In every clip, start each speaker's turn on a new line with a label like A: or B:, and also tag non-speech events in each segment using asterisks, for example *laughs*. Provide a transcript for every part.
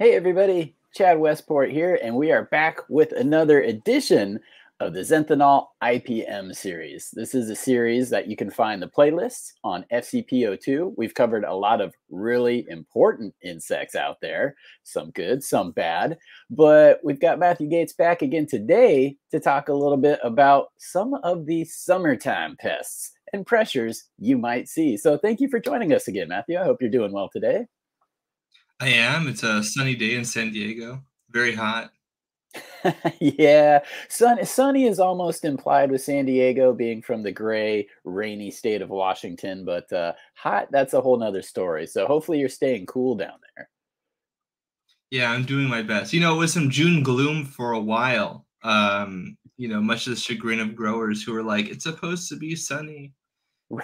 A: Hey, everybody, Chad Westport here, and we are back with another edition of the Zenthanol IPM series. This is a series that you can find the playlists on FCP02. We've covered a lot of really important insects out there, some good, some bad. But we've got Matthew Gates back again today to talk a little bit about some of the summertime pests and pressures you might see. So thank you for joining us again, Matthew. I hope you're doing well today.
B: I am. It's a sunny day in San Diego. Very hot. *laughs*
A: yeah, sun, sunny is almost implied with San Diego being from the gray, rainy state of Washington, but uh, hot, that's a whole nother story. So hopefully you're staying cool down there.
B: Yeah, I'm doing my best. You know, with some June gloom for a while, um, you know, much to the chagrin of growers who were like, it's supposed to be sunny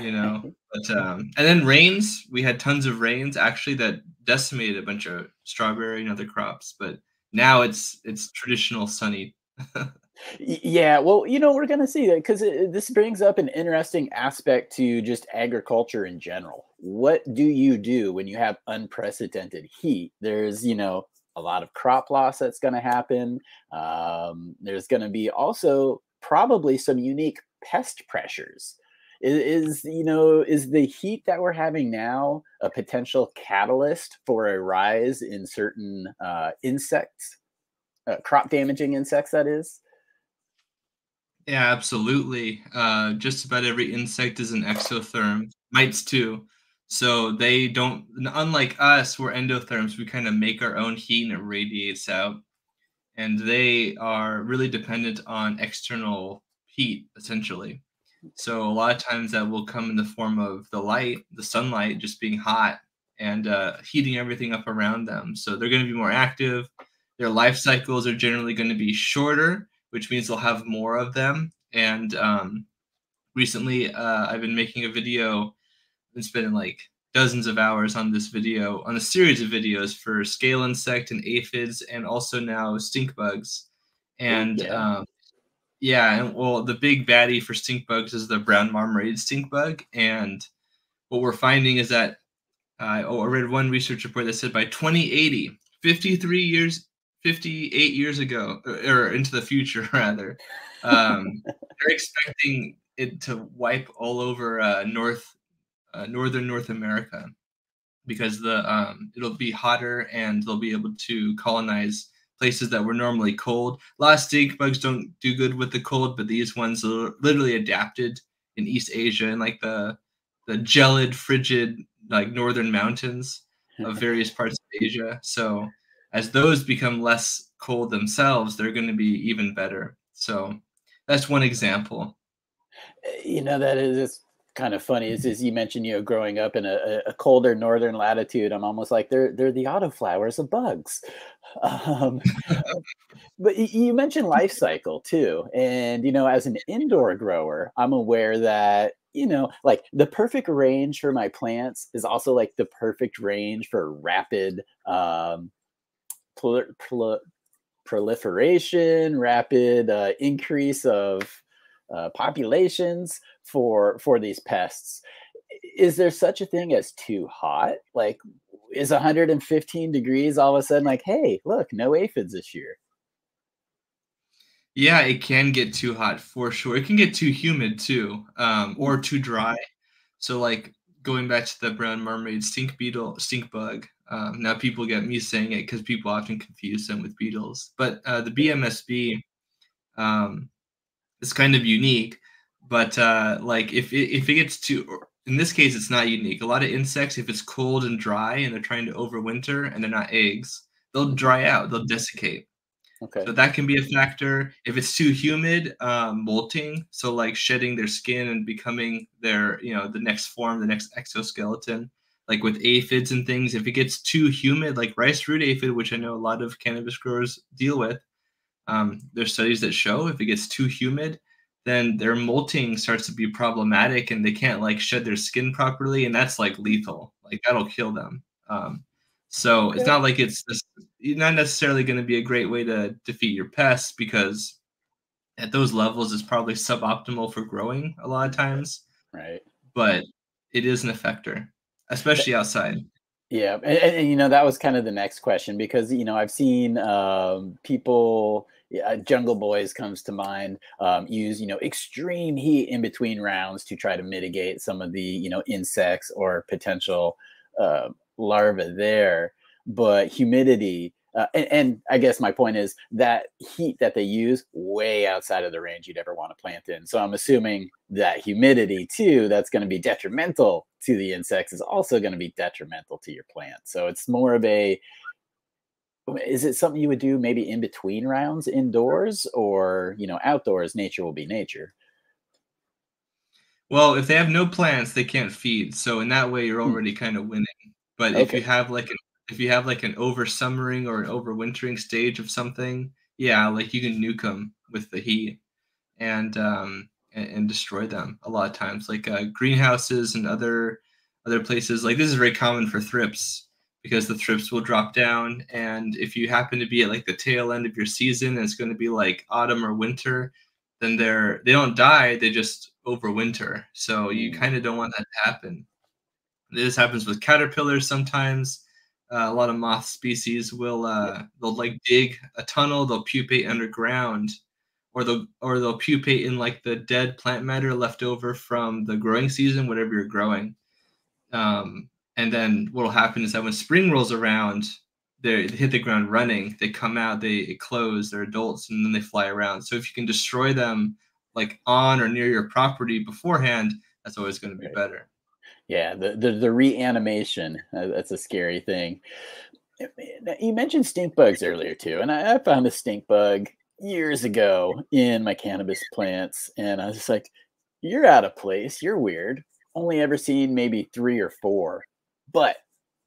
B: you know *laughs* but um and then rains we had tons of rains actually that decimated a bunch of strawberry and other crops but now it's it's traditional sunny. *laughs*
A: Yeah well you know we're gonna see that because this brings up an interesting aspect to just agriculture in general. What do you do when you have unprecedented heat? There's you know a lot of crop loss that's going to happen. Um, there's going to be also probably some unique pest pressures is, you know is the heat that we're having now a potential catalyst for a rise in certain uh, insects uh, crop damaging insects that is?
B: Yeah absolutely. Uh, just about every insect is an exotherm mites too. So they don't unlike us we're endotherms. We kind of make our own heat and it radiates out. And they are really dependent on external heat essentially so a lot of times that will come in the form of the light, the sunlight just being hot and uh, heating everything up around them. So they're going to be more active. Their life cycles are generally going to be shorter, which means they'll have more of them. And um, recently, uh, I've been making a video. Been spending like dozens of hours on this video, on a series of videos for scale insect and aphids, and also now stink bugs. And yeah. um, yeah, and well, the big baddie for stink bugs is the brown marmorated stink bug, and what we're finding is that uh, oh, I read one research report that said by 2080, 53 years, 58 years ago, or, or into the future *laughs* rather, um, they're expecting it to wipe all over uh, North, uh, northern North America, because the um, it'll be hotter and they'll be able to colonize places that were normally cold. A lot of stink bugs don't do good with the cold, but these ones are literally adapted in East Asia and like the the gelid, frigid, like northern mountains of *laughs* various parts of Asia. So as those become less cold themselves, they're going to be even better. So that's one example.
A: You know, that is kind of funny is, is you mentioned you know growing up in a, a colder northern latitude i'm almost like they're they're the autoflowers of bugs. *laughs* Um, *laughs* but you mentioned life cycle too and you know as an indoor grower i'm aware that you know like the perfect range for my plants is also like the perfect range for rapid um, prol- prol- proliferation rapid uh, increase of uh, populations for for these pests. Is there such a thing as too hot? Like is 115 degrees all of a sudden like hey look no aphids this year.
B: Yeah it can get too hot for sure. It can get too humid too um, or mm. too dry. So like going back to the brown marmorated stink beetle stink bug um, now people get me saying it because people often confuse them with beetles. But uh, the bmsb um, is kind of unique but uh, like if it, if it gets too in this case it's not unique. A lot of insects if it's cold and dry and they're trying to overwinter and they're not eggs they'll dry out they'll desiccate. Okay. So that can be a factor. If it's too humid um, molting so like shedding their skin and becoming their you know the next form the next exoskeleton like with aphids and things if it gets too humid like rice root aphid which i know a lot of cannabis growers deal with um, there's studies that show if it gets too humid then their molting starts to be problematic and they can't like shed their skin properly and that's like lethal. Like that'll kill them. Um, so it's not like it's this, not necessarily going to be a great way to defeat your pests because at those levels it's probably suboptimal for growing a lot of times.
A: Right.
B: But it is an effector especially outside.
A: Yeah, and, and, and, you know that was kind of the next question because you know I've seen um, people, yeah, Jungle Boys comes to mind, um, use you know extreme heat in between rounds to try to mitigate some of the you know insects or potential uh, larvae there, but humidity uh, and, and, I guess my point is that heat that they use way outside of the range you'd ever want to plant in. So I'm assuming that humidity too, that's going to be detrimental to the insects, is also going to be detrimental to your plant. So it's more of a is it something you would do maybe in between rounds indoors or you know outdoors nature will be nature
B: well if they have no plants they can't feed so in that way you're hmm. already kind of winning but okay. if you have like an if you have like an over summering or an overwintering stage of something, yeah, like you can nuke them with the heat and um and, and destroy them a lot of times. Like uh, greenhouses and other other places, like this is very common for thrips because the thrips will drop down. And if you happen to be at like the tail end of your season and it's going to be like autumn or winter, then they're they don't die, they just overwinter. So you mm. kind of don't want that to happen. This happens with caterpillars sometimes uh, a lot of moth species will uh, they'll like dig a tunnel, they'll pupate underground, or they'll or they'll pupate in like the dead plant matter left over from the growing season, whatever you're growing. Um, and then what'll happen is that when spring rolls around, they hit the ground running. They come out, they close, they're adults, and then they fly around. So if you can destroy them like on or near your property beforehand, that's always going to be better.
A: Yeah, the the, the reanimation uh, that's a scary thing. You mentioned stink bugs earlier too, and I, I found a stink bug years ago in my cannabis plants, and I was just like, "You're out of place. You're weird." Only ever seen maybe three or four, but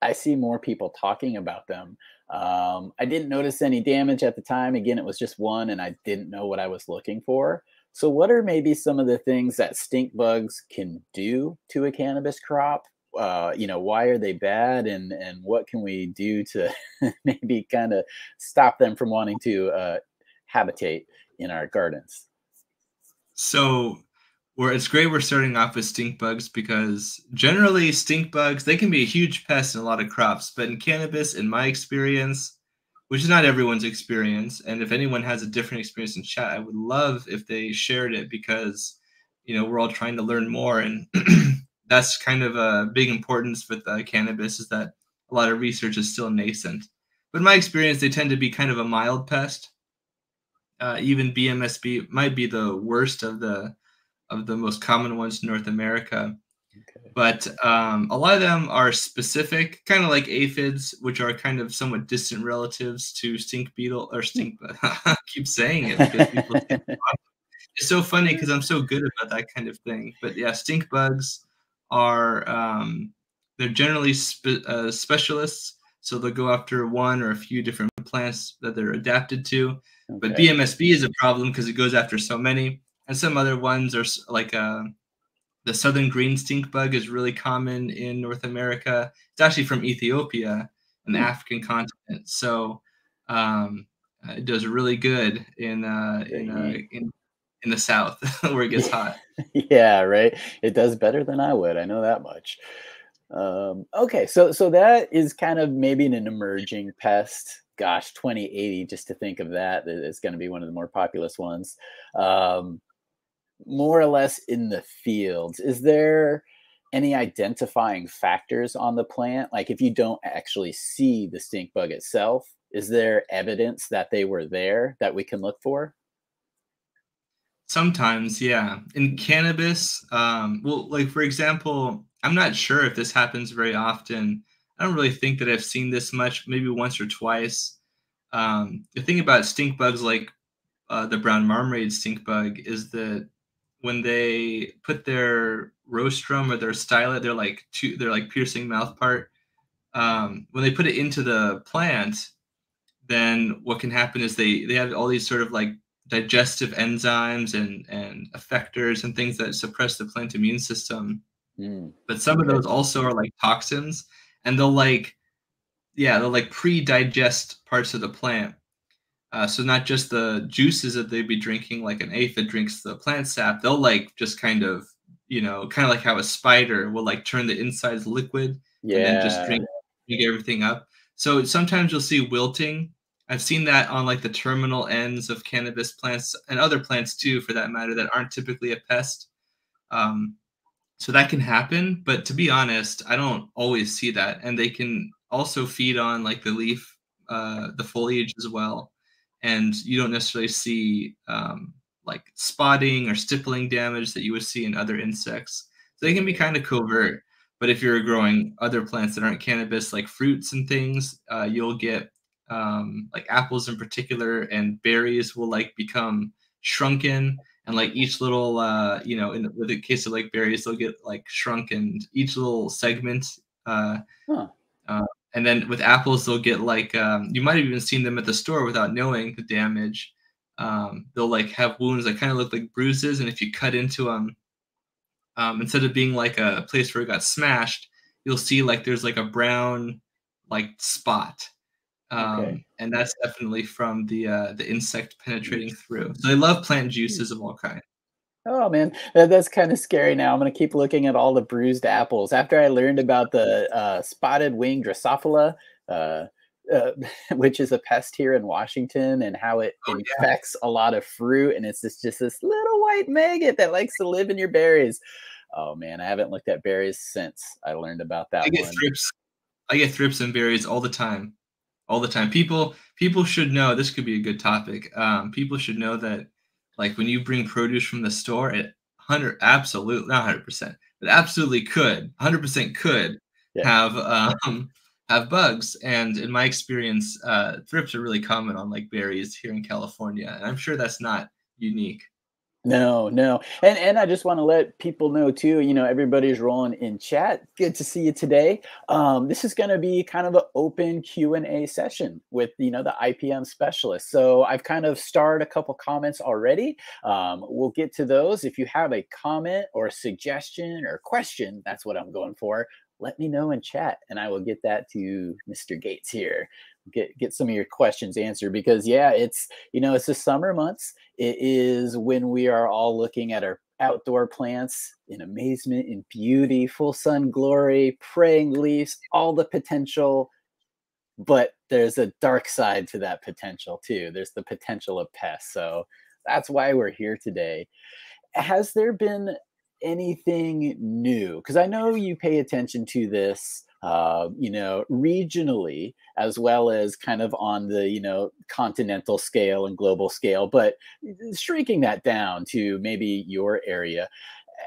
A: I see more people talking about them. Um, I didn't notice any damage at the time. Again, it was just one, and I didn't know what I was looking for. So, what are maybe some of the things that stink bugs can do to a cannabis crop? Uh, you know, why are they bad, and and what can we do to *laughs* maybe kind of stop them from wanting to uh, habitate in our gardens?
B: So, where it's great we're starting off with stink bugs because generally stink bugs they can be a huge pest in a lot of crops, but in cannabis, in my experience, which is not everyone's experience. And if anyone has a different experience in chat, I would love if they shared it because, you know, we're all trying to learn more. And *clears throat* that's kind of a big importance with uh, cannabis is that a lot of research is still nascent. But in my experience, they tend to be kind of a mild pest. Uh, even BMSB might be the worst of the of the most common ones in North America. But um, a lot of them are specific, kind of like aphids, which are kind of somewhat distant relatives to stink beetle or stink. *laughs* I keep saying it because people. *laughs* it's so funny because I'm so good about that kind of thing. But yeah, stink bugs are um, they're generally spe- uh, specialists, so they'll go after one or a few different plants that they're adapted to. Okay. But BMSB is a problem because it goes after so many, and some other ones are like. Uh, the southern green stink bug is really common in North America. It's actually from Ethiopia and the mm. African continent. So um, uh, it does really good in uh, in, uh, in in the south *laughs* where it gets hot. *laughs*
A: yeah, right. It does better than I would. I know that much. Um, okay, so so that is kind of maybe an emerging pest. Gosh, 2080, just to think of that, that, is going to be one of the more populous ones. Um, more or less in the fields, is there any identifying factors on the plant? Like if you don't actually see the stink bug itself, is there evidence that they were there that we can look for?
B: Sometimes, yeah. In cannabis, um, well, like for example, I'm not sure if this happens very often. I don't really think that I've seen this much, maybe once or twice. Um, the thing about stink bugs like uh, the brown marmorated stink bug is that when they put their rostrum or their stylet, they're like two, they're like piercing mouth part. Um, when they put it into the plant, then what can happen is they they have all these sort of like digestive enzymes and and effectors and things that suppress the plant immune system. Mm. But some of those also are like toxins, and they'll like, yeah, they'll like pre-digest parts of the plant. Uh, so not just the juices that they'd be drinking, like an aphid drinks the plant sap, they'll like just kind of, you know, kind of like how a spider will like turn the insides liquid yeah. and then just drink get everything up. So sometimes you'll see wilting. I've seen that on like the terminal ends of cannabis plants and other plants too, for that matter, that aren't typically a pest. Um, so that can happen, but to be honest, I don't always see that, and they can also feed on like the leaf, uh, the foliage as well, and you don't necessarily see um, like spotting or stippling damage that you would see in other insects. So they can be kind of covert. But if you're growing other plants that aren't cannabis, like fruits and things, uh, you'll get um, like apples in particular, and berries will like become shrunken, and like each little, uh, you know, in with the case of like berries, they'll get like shrunken. Each little segment. Uh, huh. And then with apples, they'll get like um, you might have even seen them at the store without knowing the damage. Um, they'll like have wounds that kind of look like bruises, and if you cut into them, um, instead of being like a place where it got smashed, you'll see like there's like a brown like spot. Um, okay. and that's definitely from the uh, the insect penetrating through. So they love plant juices of all kinds.
A: Oh man, that, that's kind of scary. Now I'm gonna keep looking at all the bruised apples. After I learned about the uh, spotted wing Drosophila, uh, uh, *laughs* which is a pest here in Washington, and how it oh, infects yeah. a lot of fruit, and it's just, just this little white maggot that likes to live in your berries. Oh man, I haven't looked at berries since I learned about that.
B: I get one. thrips. I get thrips and berries all the time, all the time. People people should know this could be a good topic. Um, people should know that like when you bring produce from the store, it hundred absolutely not hundred percent, but absolutely could hundred percent could yeah. have um have bugs. And in my experience, uh, thrips are really common on like berries here in California, and I'm sure that's not unique.
A: No, no. And and I just want to let people know too, you know, everybody's rolling in chat. Good to see you today. Um, this is going to be kind of an open Q&A session with, you know, the IPM specialist. So I've kind of starred a couple comments already. Um, we'll get to those. If you have a comment or a suggestion or question, that's what I'm going for. Let me know in chat and I will get that to Mr. Gates here get get some of your questions answered because yeah it's you know it's the summer months. It is when we are all looking at our outdoor plants in amazement in beauty full sun glory praying leaves all the potential but there's a dark side to that potential too. There's the potential of pests. So that's why we're here today. Has there been anything new? Because i know you pay attention to this uh, you know, regionally as well as kind of on the, you know, continental scale and global scale, but shrinking that down to maybe your area.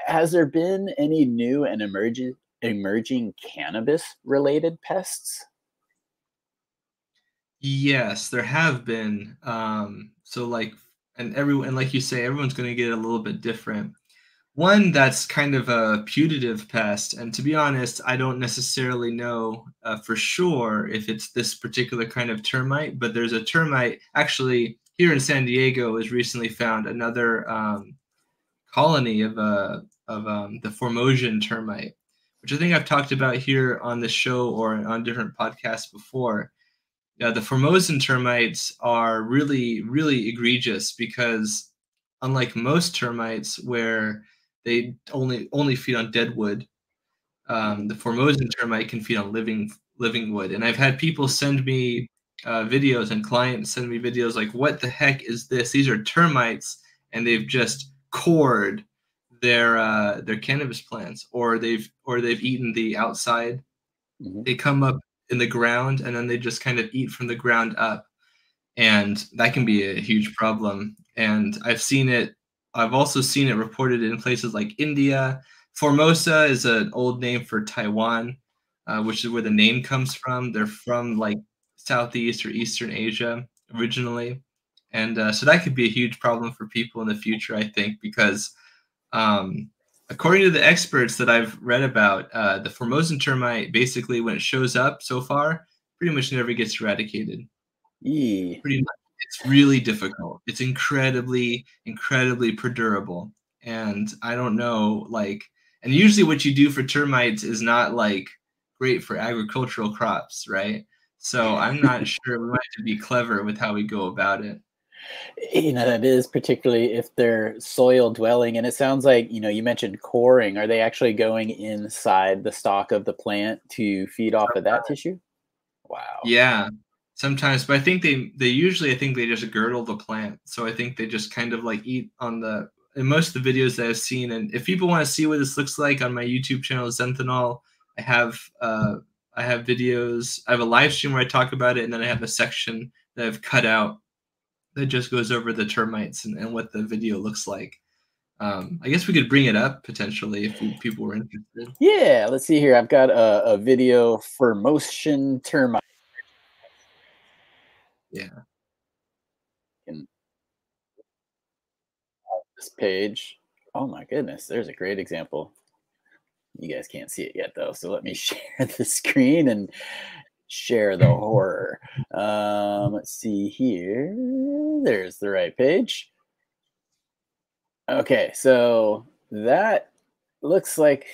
A: Has there been any new and emerging emerging cannabis related pests?
B: Yes, there have been. Um, so like, and everyone, like you say, everyone's going to get a little bit different one that's kind of a putative pest and to be honest i don't necessarily know uh, for sure if it's this particular kind of termite but there's a termite actually here in san diego was recently found another um, colony of, uh, of um, the formosan termite which i think i've talked about here on the show or on different podcasts before. Uh, the formosan termites are really really egregious because unlike most termites where they only only feed on dead wood. Um, the Formosan termite can feed on living living wood, and I've had people send me uh, videos and clients send me videos like, "What the heck is this? These are termites, and they've just cored their uh, their cannabis plants, or they've or they've eaten the outside. Mm-hmm. They come up in the ground, and then they just kind of eat from the ground up, and that can be a huge problem. And I've seen it I've also seen it reported in places like India. Formosa is an old name for Taiwan, uh, which is where the name comes from. They're from like Southeast or Eastern Asia originally. And uh, so that could be a huge problem for people in the future, I think, because um, according to the experts that I've read about, uh, the Formosan termite basically, when it shows up so far, pretty much never gets eradicated.
A: Yeah.
B: Pretty much it's really difficult. It's incredibly, incredibly perdurable. And I don't know, like, and usually what you do for termites is not like great for agricultural crops, right? So I'm not *laughs* sure we might have to be clever with how we go about it.
A: You know, that is particularly if they're soil dwelling. And it sounds like, you know, you mentioned coring. Are they actually going inside the stalk of the plant to feed off of that tissue? Wow.
B: Yeah, sometimes, but I think they they usually I think they just girdle the plant. So I think they just kind of like eat on the in most of the videos that I've seen. And if people want to see what this looks like on my YouTube channel, Zenthanol, I have uh, I have videos. I have a live stream where I talk about it, and then I have a section that I've cut out that just goes over the termites and, and what the video looks like. Um, I guess we could bring it up potentially if we, people were interested.
A: Yeah, let's see here. I've got a, a video Formosan termite.
B: Yeah.
A: In this page. Oh my goodness, there's a great example. You guys can't see it yet though, so let me *laughs* share the screen and share the horror. Um, let's see here. There's the right page. Okay, so that looks like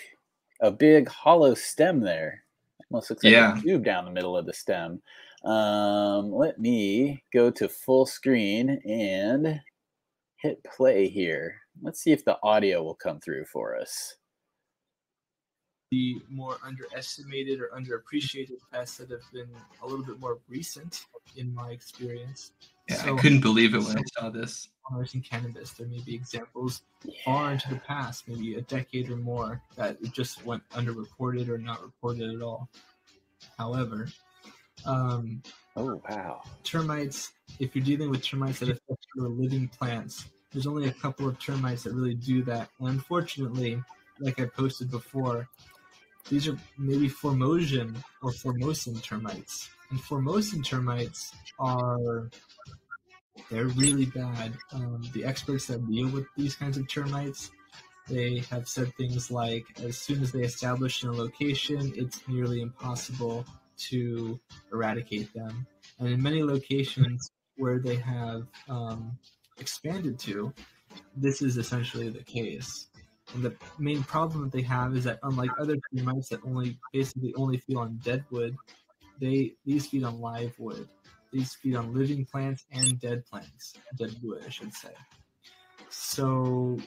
A: a big hollow stem there. Almost looks like
B: Yeah.
A: a tube down the middle of the stem. Um, let me go to full screen and hit play here. Let's see if the audio will come through for us.
C: the more underestimated or underappreciated pests that have been a little bit more recent in my experience.
B: Yeah,
C: So-
B: I couldn't believe it when I saw this.
C: Commerce in cannabis, there may be examples far into the past, maybe a decade or more, that it just went underreported or not reported at all. However, um,
A: Oh wow.
C: termites, if you're dealing with termites that affect your living plants, there's only a couple of termites that really do that. And unfortunately, like I posted before, these are maybe Formosan or Formosan termites. And Formosan termites are they're really bad. Um, the experts that deal with these kinds of termites, they have said things like, as soon as they establish in a location, it's nearly impossible to eradicate them. And in many locations where they have um, expanded to, this is essentially the case. And the main problem that they have is that unlike other termites that only basically only feed on dead wood, they these feed on live wood. These feed on living plants and dead plants, dead wood, I should say. So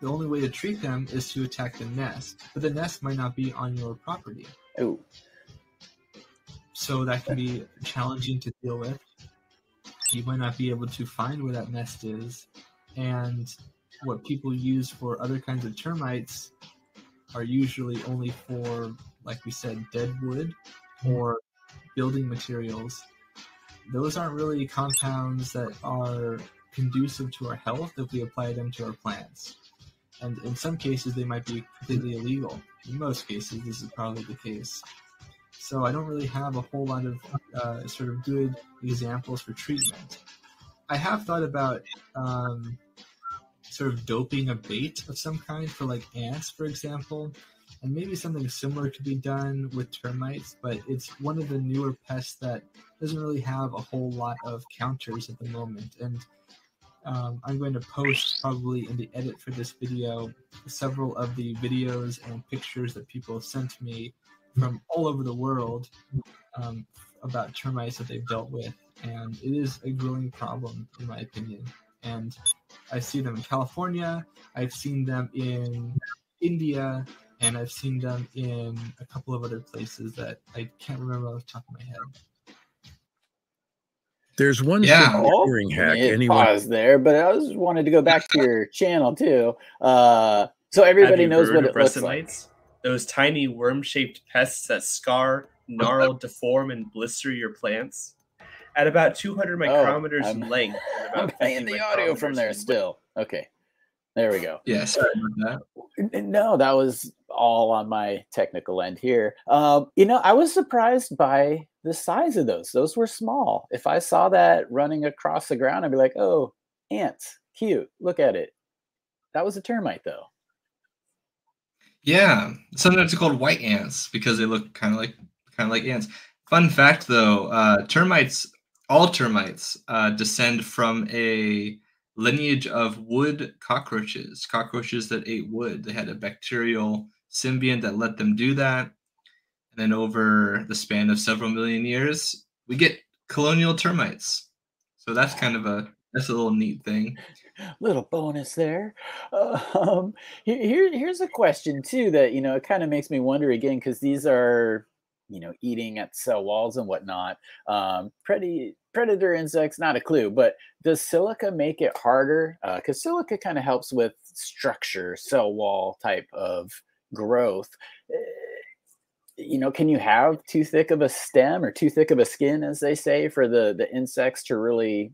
C: the only way to treat them is to attack the nest, but the nest might not be on your property
A: Oh,
C: so that can be challenging to deal with. You might not be able to find where that nest is, and what people use for other kinds of termites are usually only for, like we said, dead wood hmm. or building materials. Those aren't really compounds that are conducive to our health if we apply them to our plants. And in some cases, they might be completely illegal. In most cases, this is probably the case. So I don't really have a whole lot of uh, sort of good examples for treatment. I have thought about um, sort of doping a bait of some kind for like ants, for example, and maybe something similar could be done with termites. But it's one of the newer pests that doesn't really have a whole lot of counters at the moment, and um, I'm going to post probably in the edit for this video several of the videos and pictures that people sent me from all over the world um, about termites that they've dealt with, and it is a growing problem in my opinion. And I see them in California, I've seen them in India, and I've seen them in a couple of other places that I can't remember off the top of my head.
D: There's one
B: Yeah.
D: simple hearing hack. Anyone
A: paused there, but I was wanted to go back to your *laughs* channel too. Uh, so everybody knows what it looks like.
E: Bressamites? Those tiny worm-shaped pests that scar, gnarl, *laughs* deform, and blister your plants. At about 200 micrometers
A: Oh, I'm-
E: in length. and *laughs* about
A: I'm playing the audio from there
E: in
A: still. Okay, there we go.
B: Yeah, sorry about that.
A: No, that was all on my technical end here. Um, you know, I was surprised by the size of those. Those were small. If I saw that running across the ground, I'd be like, "Oh, ants, cute. Look at it." That was a termite, though.
B: Yeah, sometimes they're called white ants because they look kind of like kind of like ants. Fun fact though, uh, termites, all termites, uh, descend from a lineage of wood cockroaches, cockroaches that ate wood. They had a bacterial symbiont that let them do that, and then over the span of several million years, we get colonial termites. So that's kind of a that's a little neat thing. *laughs*
A: little bonus there. Um, here, here- here's a question too that you know it kind of makes me wonder again because these are you know, eating at cell walls and whatnot. Um, pretty predator insects, not a clue. But does silica make it harder? Because uh, silica kind of helps with structure, cell wall type of growth. Uh, you know, can you have too thick of a stem or too thick of a skin, as they say, for the the insects to really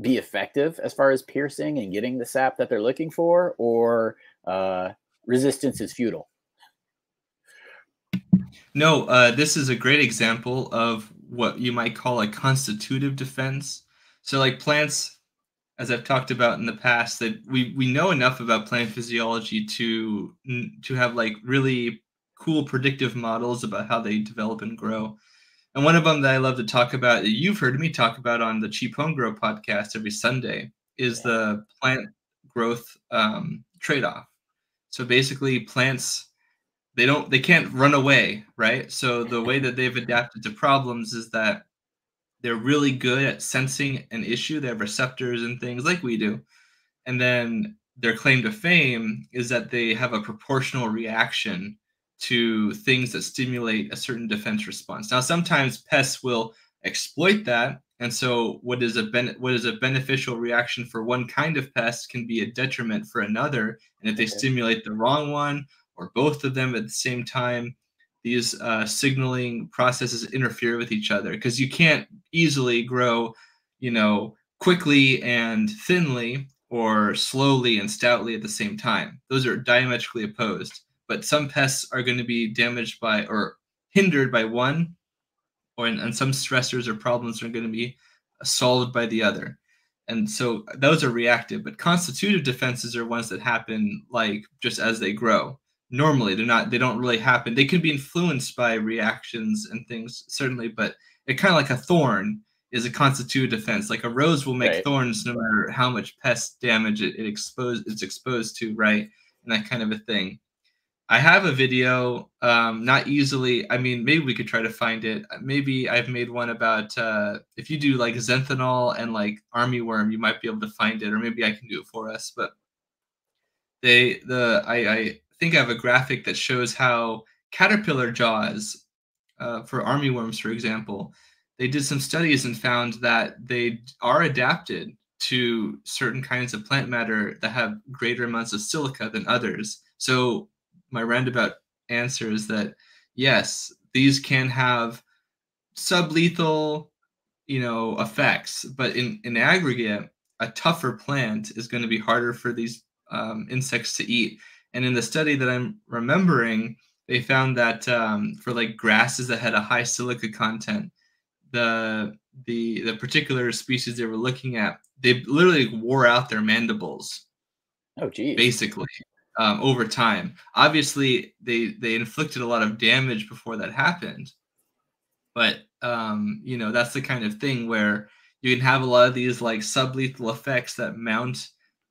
A: be effective as far as piercing and getting the sap that they're looking for, or uh, resistance is futile?
B: No, uh, this is a great example of what you might call a constitutive defense. So, like plants, as I've talked about in the past, that we we know enough about plant physiology to to have like really cool predictive models about how they develop and grow. And one of them that I love to talk about, that you've heard me talk about on the Cheap Home Grow podcast every Sunday, is the plant growth um, trade-off. So basically, plants they don't they can't run away, right? So the way that they've adapted to problems is that they're really good at sensing an issue. They have receptors and things like we do, and then their claim to fame is that they have a proportional reaction to things that stimulate a certain defense response. Now, sometimes pests will exploit that, and so what is a ben- what is a beneficial reaction for one kind of pest can be a detriment for another. And if they stimulate the wrong one or both of them at the same time, these uh, signaling processes interfere with each other because you can't easily grow, you know, quickly and thinly or slowly and stoutly at the same time. Those are diametrically opposed but some pests are going to be damaged by or hindered by one, or and some stressors or problems are going to be solved by the other. And so those are reactive, but constitutive defenses are ones that happen like just as they grow. Normally, they're not, they don't really happen. They can be influenced by reactions and things, certainly, but it kind of like a thorn is a constitutive defense. Like a rose will make right. thorns no matter how much pest damage it, it exposed it's exposed to, right? And that kind of a thing. I have a video, um, not easily. I mean, maybe we could try to find it. Maybe I've made one about uh, if you do like Zenthanol and like army worm, you might be able to find it, or maybe I can do it for us. But they, the I, I think I have a graphic that shows how caterpillar jaws uh, for army worms, for example, they did some studies and found that they are adapted to certain kinds of plant matter that have greater amounts of silica than others. So my roundabout answer is that yes, these can have sublethal, you know, effects, but in in aggregate, a tougher plant is going to be harder for these um, insects to eat. And in the study that I'm remembering, they found that um, for like grasses that had a high silica content, the the the particular species they were looking at, they literally wore out their mandibles.
A: Oh, geez.
B: Basically, um, over time. Obviously, they they inflicted a lot of damage before that happened, but um, you know that's the kind of thing where you can have a lot of these like sublethal effects that mount,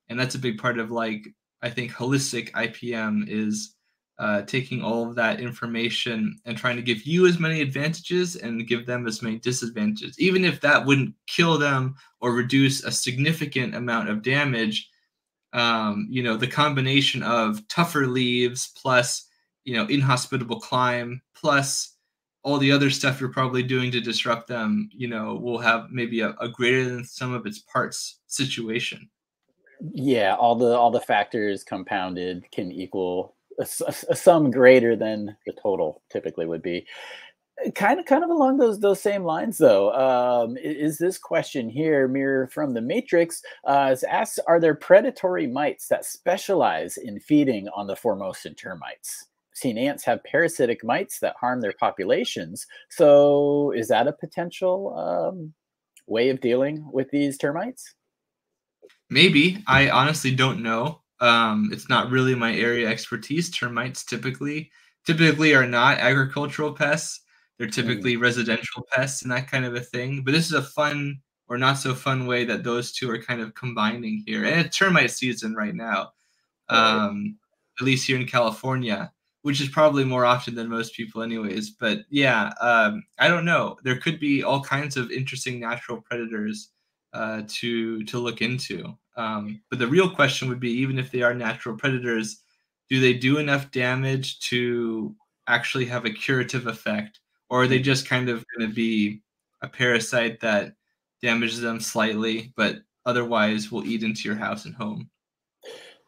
B: and that's a big part of like I think holistic IPM is uh, taking all of that information and trying to give you as many advantages and give them as many disadvantages, even if that wouldn't kill them or reduce a significant amount of damage um, you know, the combination of tougher leaves plus, you know, inhospitable climb plus all the other stuff you're probably doing to disrupt them, you know, will have maybe a, a greater than some of its parts situation.
A: Yeah, all the all the factors compounded can equal a, a, sum greater than the total typically would be kind of kind of along those those same lines though um, is this question here mirror from the matrix uh, asks are there predatory mites that specialize in feeding on the formosan termites? Seen ants have parasitic mites that harm their populations. So is that a potential um, way of dealing with these termites?
B: Maybe. I honestly don't know. Um, it's not really my area expertise. Termites typically typically are not agricultural pests they're typically mm. residential pests and that kind of a thing. But this is a fun or not so fun way that those two are kind of combining here. And it's termite season right now, um, at least here in California, which is probably more often than most people, anyways. But yeah, um, I don't know. There could be all kinds of interesting natural predators uh, to to look into. Um, but the real question would be, even if they are natural predators, do they do enough damage to actually have a curative effect, or are they just kind of going to be a parasite that damages them slightly, but otherwise will eat into your house and home?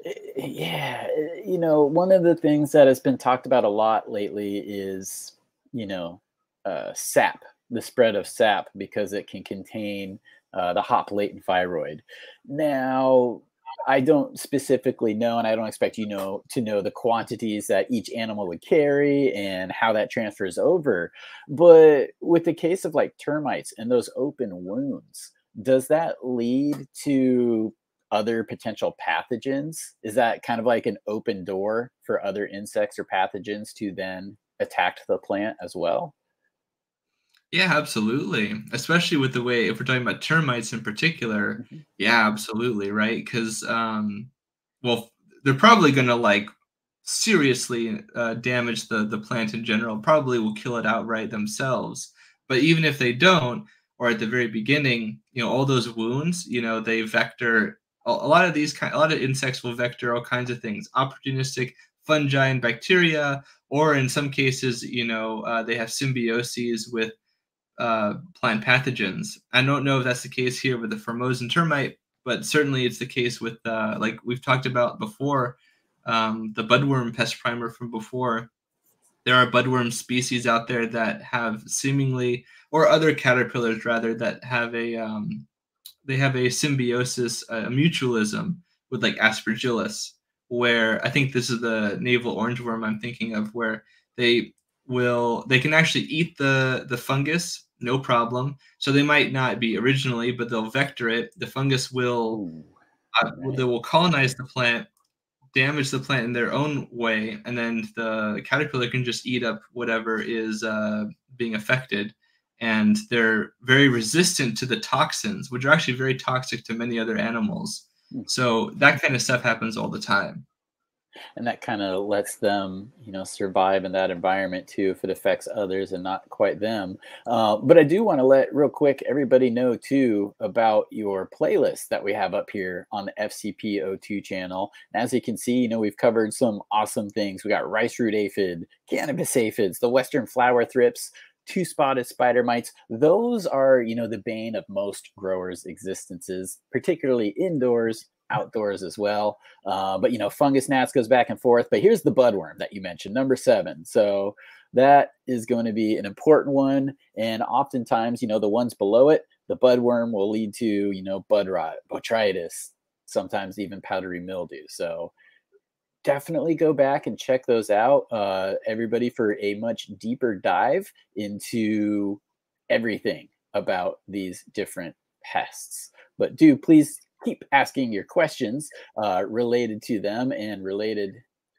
A: Eh, yeah, eh, you know, one of the things that has been talked about a lot lately is, you know, uh, sap, the spread of sap, because it can contain uh, the hop latent viroid. Now, I don't specifically know, and I don't expect you know to know the quantities that each animal would carry and how that transfers over. But with the case of like termites and those open wounds, does that lead to other potential pathogens? Is that kind of like an open door for other insects or pathogens to then attack the plant as well?
B: Yeah, absolutely. Especially with the way, if we're talking about termites in particular, mm-hmm. yeah, absolutely, right? Because, um, well, they're probably going to like seriously uh, damage the the plant in general. Probably will kill it outright themselves. But even if they don't, or at the very beginning, you know, all those wounds, you know, they vector. A, a lot of these kind, a lot of insects will vector all kinds of things, opportunistic fungi and bacteria, or in some cases, you know, uh, they have symbioses with uh, plant pathogens. I don't know if that's the case here with the Formosan termite, but certainly it's the case with, uh, like we've talked about before, um, the budworm pest primer from before. There are budworm species out there that have seemingly, or other caterpillars rather, that have a um, they have a symbiosis, a mutualism with like Aspergillus, where I think this is the navel orangeworm I'm thinking of, where they will they can actually eat the the fungus no problem. So they might not be originally but they'll vector it. The fungus will uh, they will colonize the plant damage the plant in their own way and then the caterpillar can just eat up whatever is uh, being affected. And they're very resistant to the toxins which are actually very toxic to many other animals. Hmm. so that kind of stuff happens all the time
A: and that kind of lets them you know survive in that environment too if it affects others and not quite them. Uh, but i do want to let real quick everybody know too about your playlist that we have up here on the fcp02 channel. And as you can see you know we've covered some awesome things. We got rice root aphid cannabis aphids the western flower thrips two spotted spider mites. Those are you know the bane of most growers existences particularly indoors outdoors as well. Uh, but you know, fungus gnats goes back and forth. But here's the budworm that you mentioned, number seven. So that is going to be an important one. And oftentimes, you know, the ones below it, the budworm will lead to, you know, bud rot, botrytis, sometimes even powdery mildew. So definitely go back and check those out. Uh, everybody for a much deeper dive into everything about these different pests. But do please keep asking your questions uh, related to them and related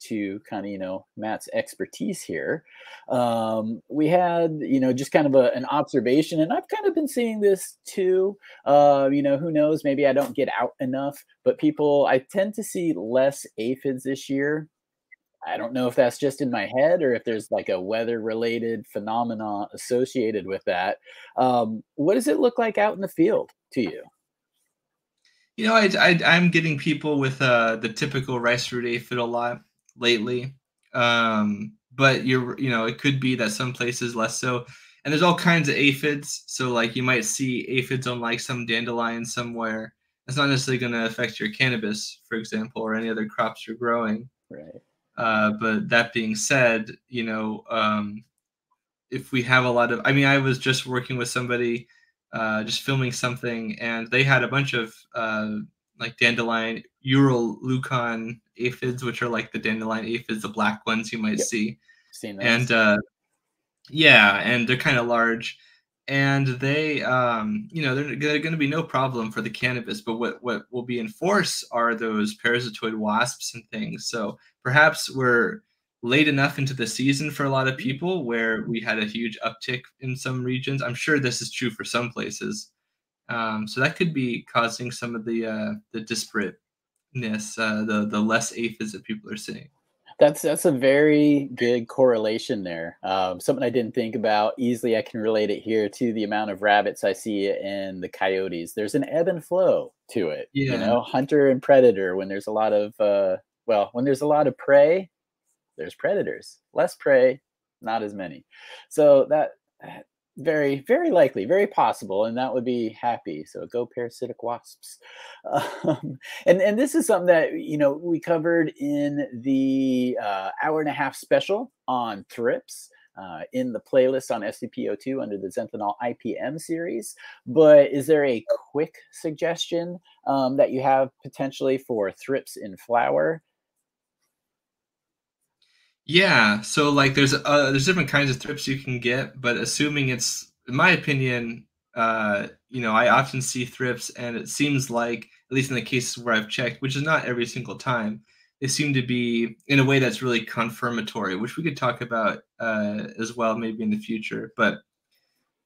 A: to kind of you know Matt's expertise here. Um, we had you know just kind of a, an observation, and I've kind of been seeing this too. Uh, you know, who knows? Maybe I don't get out enough, but people I tend to see less aphids this year. I don't know if that's just in my head or if there's like a weather related phenomena associated with that. Um, what does it look like out in the field to you?
B: You know, I, I am getting people with uh the typical rice root aphid a lot lately. Um, but you're you know it could be that some places less so. And there's all kinds of aphids. So like you might see aphids on like some dandelion somewhere. That's not necessarily going to affect your cannabis, for example, or any other crops you're growing.
A: Right.
B: Uh, but that being said, you know, um, if we have a lot of, I mean, I was just working with somebody uh, just filming something, and they had a bunch of uh, like dandelion Uroleucon aphids, which are like the dandelion aphids, the black ones you might yep. see. And uh, yeah, and they're kind of large, and they, um, you know, they're, they're going to be no problem for the cannabis. But what what will be in force are those parasitoid wasps and things. So perhaps we're late enough into the season for a lot of people where we had a huge uptick in some regions. I'm sure this is true for some places. Um, so that could be causing some of the uh, the disparateness, uh, the the less aphids that people are seeing.
A: That's that's a very good correlation there. Um, something I didn't think about easily. I can relate it here to the amount of rabbits I see in the coyotes. There's an ebb and flow to it. Yeah. You know, hunter and predator. When there's a lot of uh, well, when there's a lot of prey, there's predators. Less prey, not as many. So that very very likely very possible and that would be happy so go parasitic wasps *laughs* um, and and this is something that you know we covered in the uh, hour and a half special on thrips uh, in the playlist on FCP02 under the Zenthanol IPM series. But is there a quick suggestion um, that you have potentially for thrips in flower?
B: Yeah, so like there's uh there's different kinds of thrips you can get, but assuming it's in my opinion, uh, you know, I often see thrips and it seems like at least in the cases where I've checked, which is not every single time, they seem to be in a way that's really confirmatory, which we could talk about uh, as well maybe in the future. But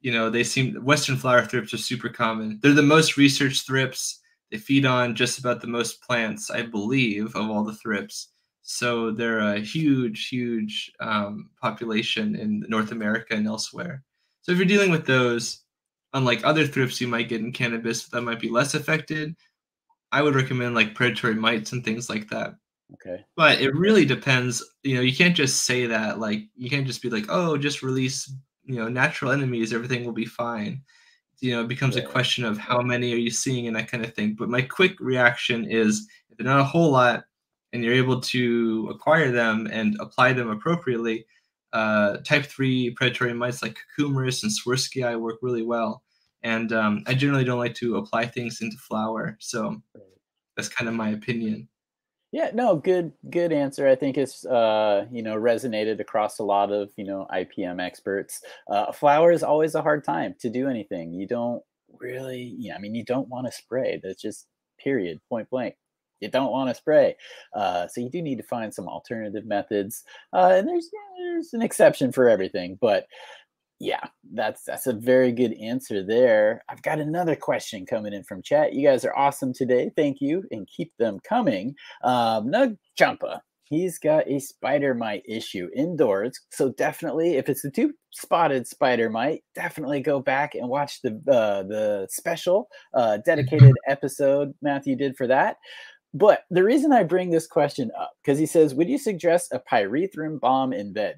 B: you know, they seem Western flower thrips are super common. They're the most researched thrips. They feed on just about the most plants, I believe, of all the thrips. So they're a huge, huge um, population in North America and elsewhere. So if you're dealing with those, unlike other thrips you might get in cannabis that might be less affected, I would recommend like predatory mites and things like that.
A: Okay.
B: But it really depends. You know, you can't just say that. Like, you can't just be like, oh, just release, you know, natural enemies, everything will be fine. You know, it becomes yeah. a question of how many are you seeing and that kind of thing. But my quick reaction is if they're not a whole lot, and you're able to acquire them and apply them appropriately, uh, type 3 predatory mites like Cucumeris and Swirskii work really well. And um, I generally don't like to apply things into flower. So that's kind of my opinion.
A: Yeah, no, good, good answer. I think it's uh, you know resonated across a lot of you know IPM experts. Uh, flower is always a hard time to do anything. You don't really, yeah, I mean, you don't want to spray. That's just period, point blank you don't want to spray. Uh, so you do need to find some alternative methods. Uh, and there's there's an exception for everything, but yeah, that's that's a very good answer there. I've got another question coming in from chat. You guys are awesome today. Thank you, and keep them coming. Um, Nug Jumpa. He's got a spider mite issue indoors. So definitely, if it's a two spotted spider mite, definitely go back and watch the uh, the special uh, dedicated episode Matthew did for that. But the reason I bring this question up, because he says, Would you suggest a pyrethrum bomb in veg?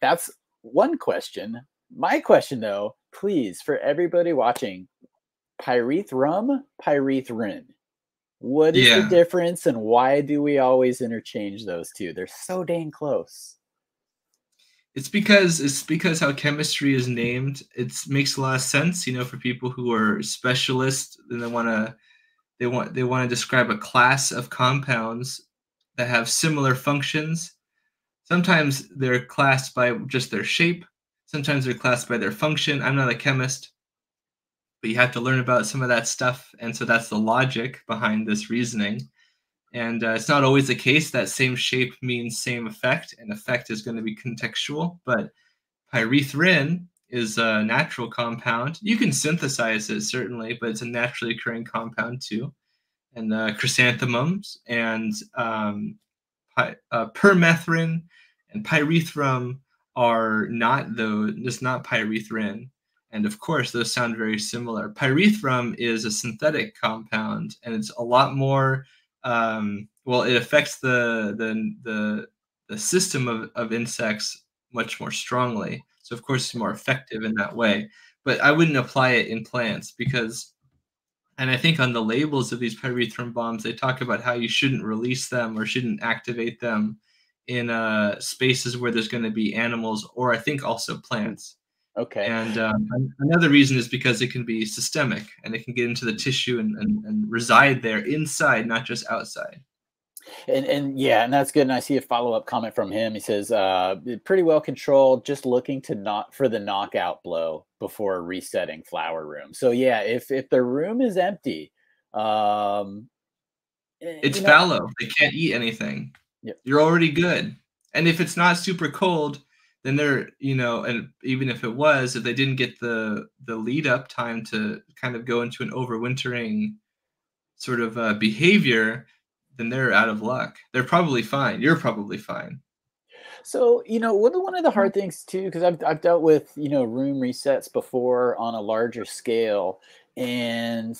A: That's one question. My question, though, please, for everybody watching, pyrethrum, pyrethrin. What is yeah. the difference and why do we always interchange those two? They're so dang close.
B: It's because it's because how chemistry is named. It makes a lot of sense, you know, for people who are specialists and they want to they want they want to describe a class of compounds that have similar functions. Sometimes they're classed by just their shape. Sometimes they're classed by their function. I'm not a chemist, but you have to learn about some of that stuff, and so that's the logic behind this reasoning. And uh, it's not always the case that same shape means same effect, and effect is going to be contextual. But pyrethrin is a natural compound. You can synthesize it certainly, but it's a naturally occurring compound too. And uh, chrysanthemums and um, pi- uh, permethrin and pyrethrum are not though just not pyrethrin. And of course, those sound very similar. Pyrethrum is a synthetic compound, and it's a lot more. Um, well, it affects the the the, the system of, of insects much more strongly. So of course it's more effective in that way. But I wouldn't apply it in plants because and I think on the labels of these pyrethrum bombs, they talk about how you shouldn't release them or shouldn't activate them in uh, spaces where there's going to be animals or I think also plants.
A: Okay.
B: And um, another reason is because it can be systemic and it can get into the tissue and, and, and reside there inside, not just outside.
A: And and yeah, and that's good. And I see a follow up comment from him. He says, uh, pretty well controlled, just looking to not for the knockout blow before resetting flower room. So yeah, if if the room is empty, um,
B: eh, it's know, fallow. They can't eat anything.
A: Yep.
B: You're already good. And if it's not super cold, then they're you know, and even if it was, if they didn't get the the lead up time to kind of go into an overwintering sort of uh, behavior, then they're out of luck. They're probably fine. You're probably fine.
A: So, you know, one of, the hard things too, because I've, I've dealt with, you know, room resets before on a larger scale. And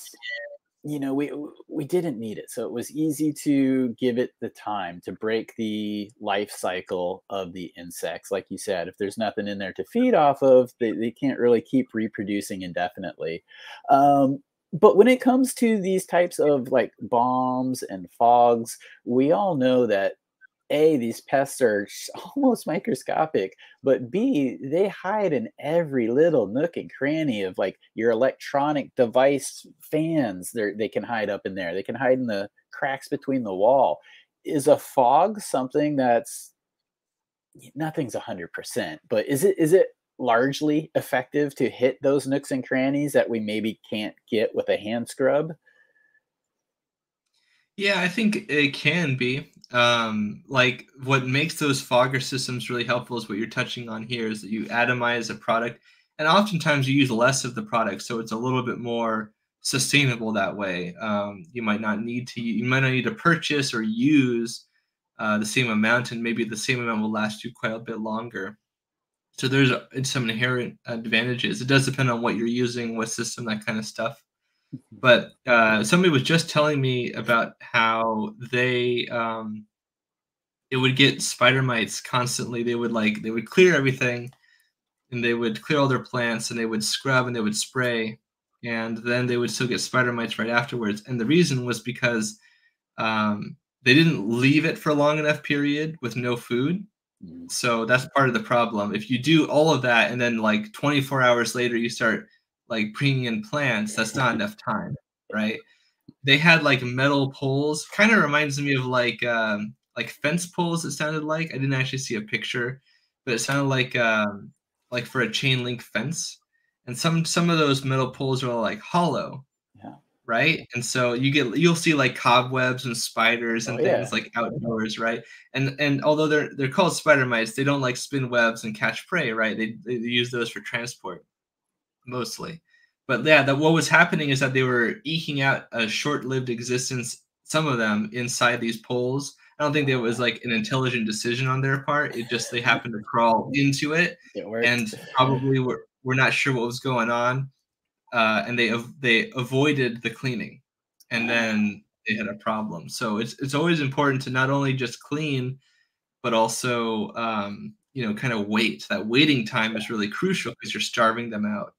A: you know we we didn't need it so it was easy to give it the time to break the life cycle of the insects like you said if there's nothing in there to feed off of they, they can't really keep reproducing indefinitely um, but when it comes to these types of like bombs and fogs we all know that a these pests are *laughs* almost microscopic but b they hide in every little nook and cranny of like your electronic device fans. They they can hide up in there. They can hide in the cracks between the wall. Is a fog something that's nothing's 100% but is it is it largely effective to hit those nooks and crannies that we maybe can't get with a hand scrub
B: yeah, I think it can be. Um, like what makes those fogger systems really helpful is what you're touching on here is that you atomize a product and oftentimes you use less of the product. So it's a little bit more sustainable that way. Um, you might not need to, you might not need to purchase or use uh, the same amount and maybe the same amount will last you quite a bit longer. So there's some inherent advantages. It does depend on what you're using, what system, that kind of stuff but uh, somebody was just telling me about how they um, it would get spider mites constantly. They would like they would clear everything, and they would clear all their plants, and they would scrub and they would spray, and then they would still get spider mites right afterwards. And the reason was because um, they didn't leave it for a long enough period with no food. Mm. So that's part of the problem. If you do all of that and then like 24 hours later you start like bringing in plants, that's not enough time, right? They had like metal poles. Kind of reminds me of like um, like fence poles. It sounded like I didn't actually see a picture, but it sounded like um, like for a chain link fence. And some some of those metal poles are like hollow. Right? And so you get you'll see like cobwebs and spiders oh, and oh, things yeah. like outdoors, right? And and although they're they're called spider mites, they don't like spin webs and catch prey, right? They they use those for transport mostly. But yeah, that what was happening is that they were eking out a short-lived existence. Some of them inside these poles. I don't think there was like an intelligent decision on their part. It just they *laughs* happened to crawl into it, it and probably were we're not sure what was going on, uh, and they they avoided the cleaning, and then they had a problem. So it's it's always important to not only just clean, but also um, you know kind of wait. That waiting time is really crucial because you're starving them out.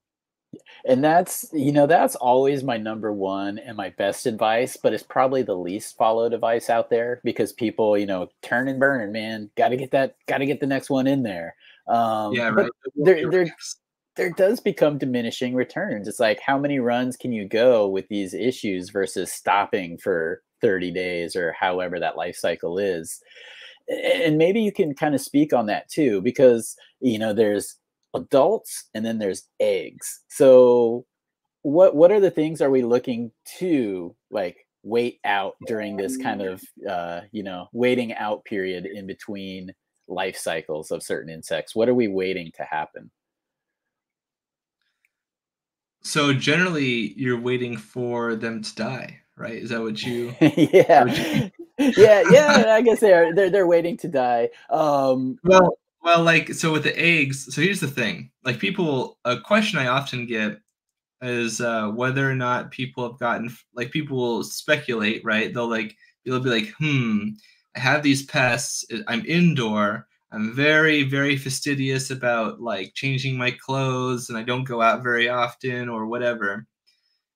A: And that's you know that's always my number one and my best advice but it's probably the least followed advice out there because people you know turn and burn man got to get that got to get the next one in there. Um yeah right. There, there, there does become diminishing returns it's like how many runs can you go with these issues versus stopping for 30 days or however that life cycle is and maybe you can kind of speak on that too because you know there's adults and then there's eggs. So what what are the things are we looking to like wait out during this kind of uh, you know waiting out period in between life cycles of certain insects? What are we waiting to happen?
B: So generally, you're waiting for them to die, right? Is that what you? *laughs*
A: yeah, what you... *laughs* yeah, yeah. I guess they are. They're they're waiting to die. Um,
B: well, well, like so with the eggs. So here's the thing: like people, a question I often get is uh, whether or not people have gotten like people will speculate, right? They'll like they'll be like, hmm, I have these pests. I'm indoor. I'm very, very fastidious about like changing my clothes and I don't go out very often or whatever.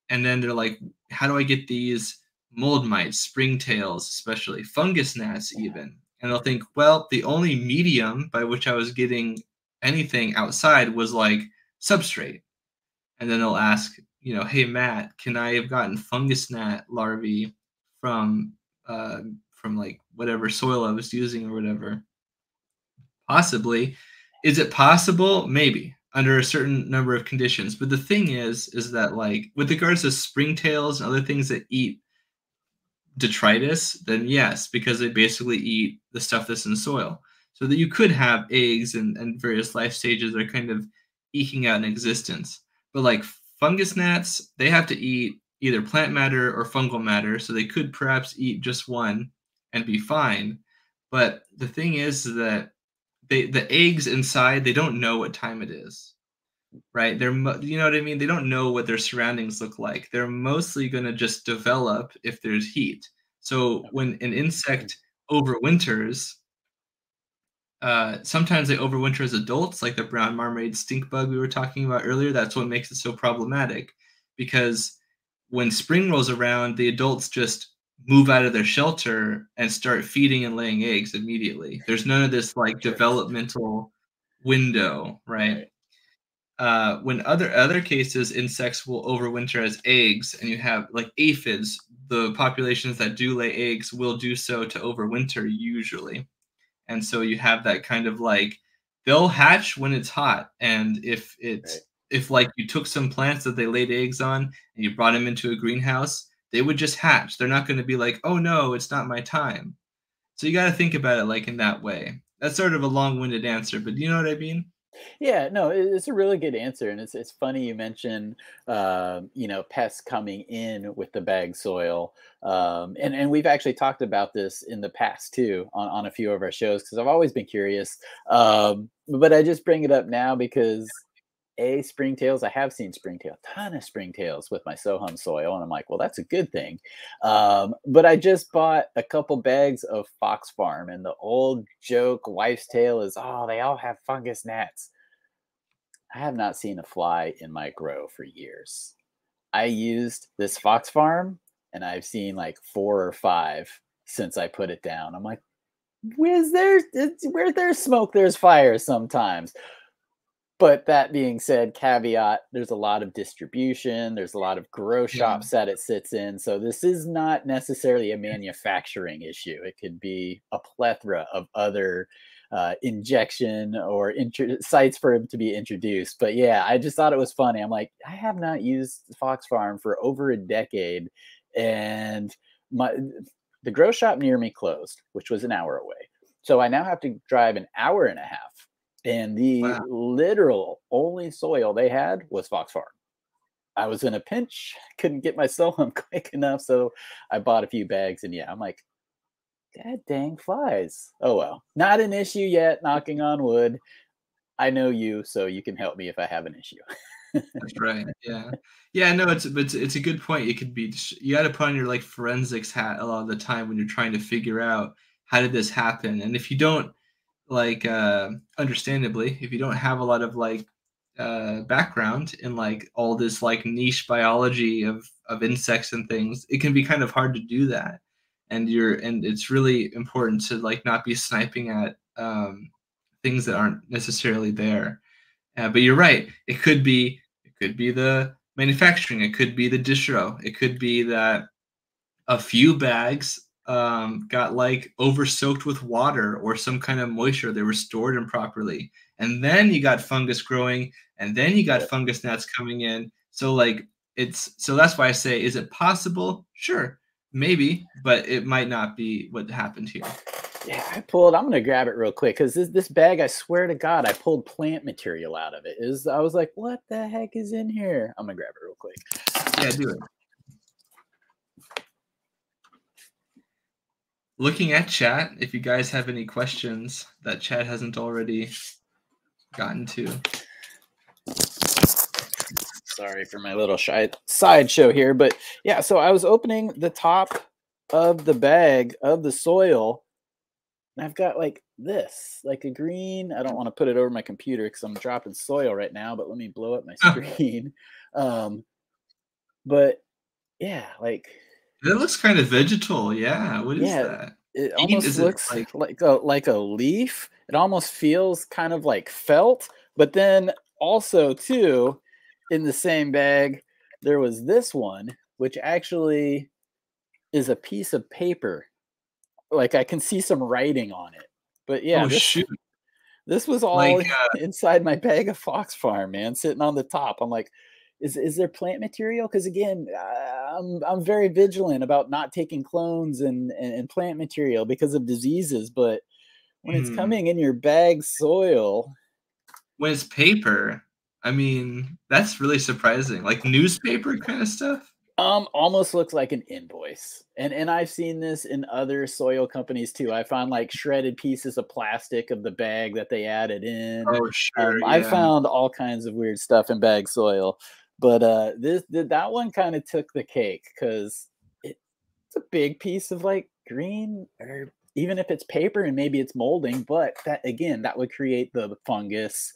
B: And then they're like, how do I get these mold mites, springtails, especially fungus gnats, even? and they'll think, well, the only medium by which I was getting anything outside was like substrate. And then they'll ask, you know, hey Matt, can I have gotten fungus gnat larvae from uh, from like whatever soil I was using or whatever? Possibly. Is it possible? Maybe under a certain number of conditions. But the thing is, is that like with regards to springtails and other things that eat detritus, then yes, because they basically eat the stuff that's in soil. So that you could have eggs and, and various life stages are kind of eking out an existence. But like fungus gnats, they have to eat either plant matter or fungal matter. So they could perhaps eat just one and be fine. But the thing is that they the eggs inside, they don't know what time it is. right? They're you know what I mean. They don't know what their surroundings look like. They're mostly going to just develop if there's heat. So when an insect overwinters, uh, sometimes they overwinter as adults, like the brown marmorated stink bug we were talking about earlier. That's what makes it so problematic, because when spring rolls around, the adults just move out of their shelter and start feeding and laying eggs immediately. There's none of this like developmental window, right? Uh, when other other cases, insects will overwinter as eggs, and you have like aphids, the populations that do lay eggs will do so to overwinter usually, and so you have that kind of like they'll hatch when it's hot, and if it's
A: Right.
B: if like you took some plants that they laid eggs on and you brought them into a greenhouse, they would just hatch. They're not going to be like, oh no, it's not my time. So you got to think about it like in that way. That's sort of a long-winded answer, but you know what I mean?
A: Yeah, no, it's a really good answer, and it's it's funny you mention, um, you know, pests coming in with the bag soil, um, and and we've actually talked about this in the past too on on a few of our shows because I've always been curious, um, but I just bring it up now because a springtails I have seen springtail, ton of springtails with my Sohum soil, and I'm like, well, that's a good thing. Um, but I just bought a couple bags of Fox Farm, and the old joke, wife's tale, is oh, they all have fungus gnats. I have not seen a fly in my grow for years. I used this Fox Farm, and I've seen like four or five since I put it down. I'm like, where's there where there's smoke, there's fire sometimes. But that being said, caveat, there's a lot of distribution, there's a lot of grow shops that it sits in. So this is not necessarily a manufacturing issue. It could be a plethora of other uh, injection or intro- sites for him to be introduced. But yeah, I just thought it was funny. I'm like, I have not used Fox Farm for over a decade, and my the grow shop near me closed, which was an hour away. So I now have to drive an hour and a half. And the
B: Wow.
A: literal only soil they had was Fox Farm. I was in a pinch, *laughs* couldn't get my Sohum *laughs* quick enough, so I bought a few bags. And yeah, I'm like, God dang flies. Oh well, not an issue yet. Knocking on wood. I know you, so you can help me if I have an issue.
B: That's right. Yeah. Yeah, no, it's but it's, it's a good point. It could be you got to put on your like forensics hat a lot of the time when you're trying to figure out how did this happen. And if you don't like uh understandably, if you don't have a lot of like uh background in like all this like niche biology of of insects and things, it can be kind of hard to do that. And you're and it's really important to like not be sniping at um things that aren't necessarily there. Uh, but you're right. It could be it could be the manufacturing. It could be the distro. It could be that a few bags um, got like over soaked with water or some kind of moisture. They were stored improperly, and then you got fungus growing, and then you got fungus gnats coming in. So like it's so that's why I say, is it possible? Sure, maybe, but it might not be what happened here.
A: Yeah, I pulled. I'm gonna grab it real quick because this this bag, I swear to God, I pulled plant material out of it. Is I was like, what the heck is in here? I'm gonna grab it real quick.
B: Yeah, do it. Looking at chat, if you guys have any questions that chat hasn't already gotten to.
A: Sorry for my little shy sideshow here, but yeah. So I was opening the top of the bag of the soil, and I've got like this, like a green. I don't want to put it over my computer because I'm dropping soil right now. But let me blow up my *laughs* screen. Um, but yeah, like
B: That looks kind of vegetal. Yeah. What is
A: Yeah,
B: that?
A: it almost
B: is it
A: looks
B: like-
A: like, a like a leaf. It almost feels kind of like felt, but then also too, in the same bag, there was this one, which actually is a piece of paper. Like I can see some writing on it. But yeah,
B: oh
A: this,
B: shoot.
A: this was all
B: Like, uh *laughs*
A: inside my bag of Fox Farm, man, sitting on the top. I'm like, is is there plant material? Because again, I'm I'm very vigilant about not taking clones and, and and plant material because of diseases. But when it's
B: Hmm.
A: coming in your bag soil,
B: When it's paper, I mean, that's really surprising. Like newspaper kind of stuff.
A: Um, almost looks like an invoice, and and I've seen this in other soil companies too. I found like shredded pieces of plastic of the bag that they added in.
B: Oh, sure.
A: Um, I found all kinds of weird stuff in bag soil, but uh, this th- that one kind of took the cake because it's a big piece of like green, or even if it's paper and maybe it's molding, but that again that would create the fungus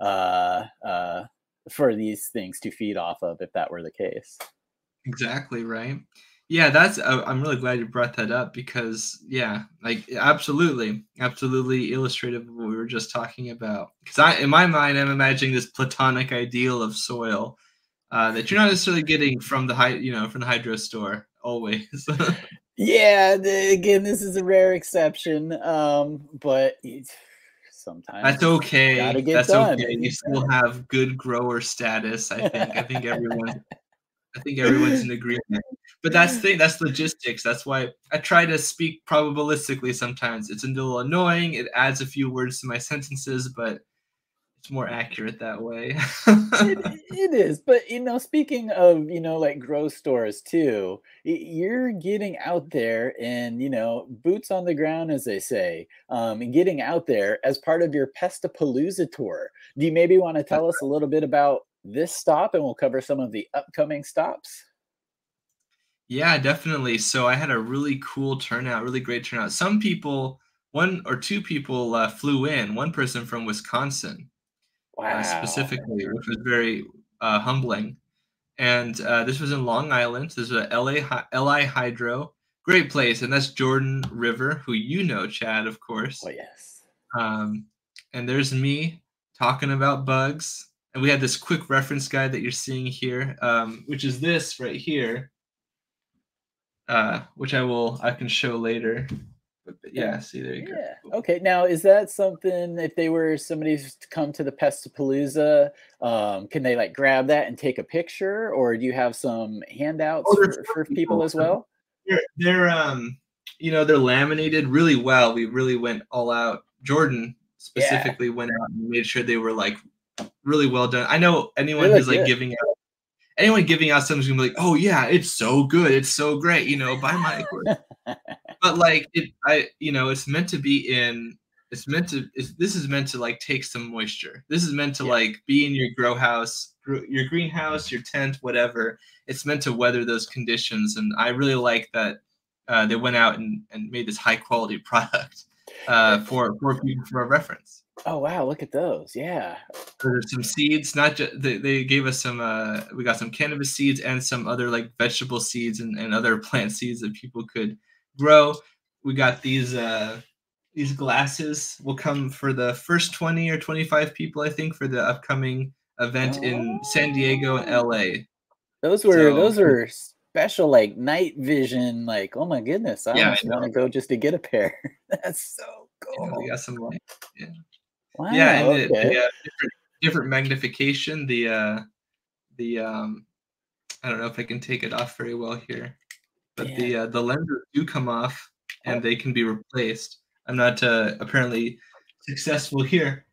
A: uh, uh, for these things to feed off of if that were the case.
B: Exactly right. Yeah, that's. Uh, I'm really glad you brought that up because, yeah, like absolutely, absolutely illustrative of what we were just talking about. Because I, in my mind, I'm imagining this platonic ideal of soil uh, that you're not necessarily getting from the high, you know, from the hydro store always. *laughs*
A: Yeah, the, again, this is a rare exception, um, but sometimes
B: That's okay. That's
A: done.
B: okay. You still have good grower status. I think. I think everyone. I think everyone's in agreement. But that's the thing. That's logistics. That's why I try to speak probabilistically. Sometimes it's a little annoying. It adds a few words to my *laughs* sentences, but it's more accurate that way.
A: it, it is but you know speaking of you know like grow stores too you're getting out there and you know boots on the ground as they say um and getting out there as part of your pestapalooza tour do you maybe want to tell us a little bit about this stop and we'll cover some of the upcoming stops
B: Yeah, definitely. So I had a really cool turnout, really great turnout. Some people, one or two people uh, flew in, one person from Wisconsin
A: wow
B: specifically, which was very uh, humbling. And uh, this was in Long Island. This was a LA, LI Hydro, great place. And that's Jordan River, who you know, Chad, of course.
A: oh yes
B: Um, and there's me talking about bugs. And we had this quick reference guide that you're seeing here, um, which is this right here, uh, which I will I can show later. But, but yeah, see there you
A: Yeah.
B: go.
A: Okay. Now, is that something? If they were somebody to come to the Pestapalooza, um, can they like grab that and take a picture, or do you have some handouts
B: Oh,
A: for, for people as well?
B: They're, they're um, you know, they're laminated really well. We really went all out. Jordan specifically went out and made sure they were like really well done. I know anyone who's like
A: good.
B: giving out anyone giving out something's gonna be like, oh yeah, it's so good, it's so great, you know, buy my. *laughs* but like it, I, you know, it's meant to be in. It's meant to. It's, this is meant to like take some moisture. This is meant to
A: Yeah.
B: like be in your grow house, your greenhouse, your tent, whatever. It's meant to weather those conditions, and I really like that uh, they went out and, and made this high quality *laughs* product uh, for for people for a reference.
A: Oh wow! Look at those. Yeah.
B: There's some seeds, not just they, they gave us some. Uh, we got some cannabis seeds and some other like vegetable seeds and, and other *laughs* plant seeds that people could grow. We got these uh, these glasses will come for the first 20 or 25 people, I think, for the upcoming event in San Diego and LA.
A: Those were
B: So-
A: those were special like night vision. Like oh my goodness! I
B: Yeah, I
A: want to go just to get a pair. *laughs* That's so cool.
B: we got some light.
A: Wow.
B: yeah, and
A: okay.
B: the, uh, different different magnification. The uh, the um, I don't know if I can take it off very well here, but the uh, the lenses do come off and
A: Oh.
B: they can be replaced. I'm not uh, apparently successful here.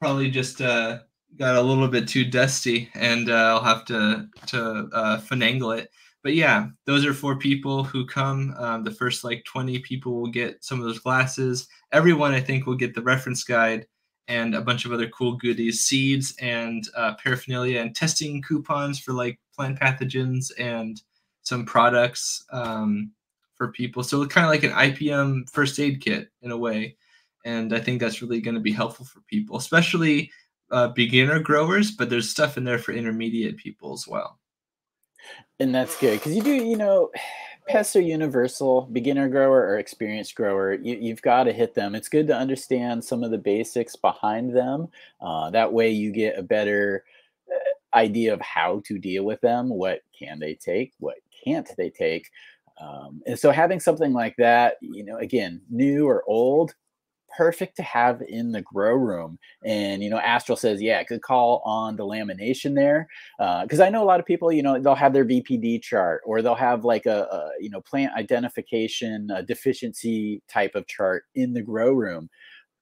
B: Probably just uh, got a little bit too dusty, and uh, I'll have to to uh, finagle it. But yeah, those are for people who come. Um, the first like 20 people will get some of those glasses. Everyone, I think, will get the reference guide and a bunch of other cool goodies, seeds and uh, paraphernalia, and testing coupons for like plant pathogens and some products um, for people. So kind of like an IPM first aid kit in a way. And I think that's really going to be helpful for people, especially uh, beginner growers. But there's stuff in there for intermediate people as well.
A: and that's good because you do you know *sighs* pests are universal beginner grower or experienced grower you, you've got to hit them it's good to understand some of the basics behind them uh, that way you get a better uh, idea of how to deal with them what can they take what can't they take um, and so having something like that you know again new or old perfect to have in the grow room. And you know astral says yeah good call on the lamination there because I know a lot of people, you know, they'll have their VPD chart or they'll have like a, a you know plant identification deficiency type of chart in the grow room,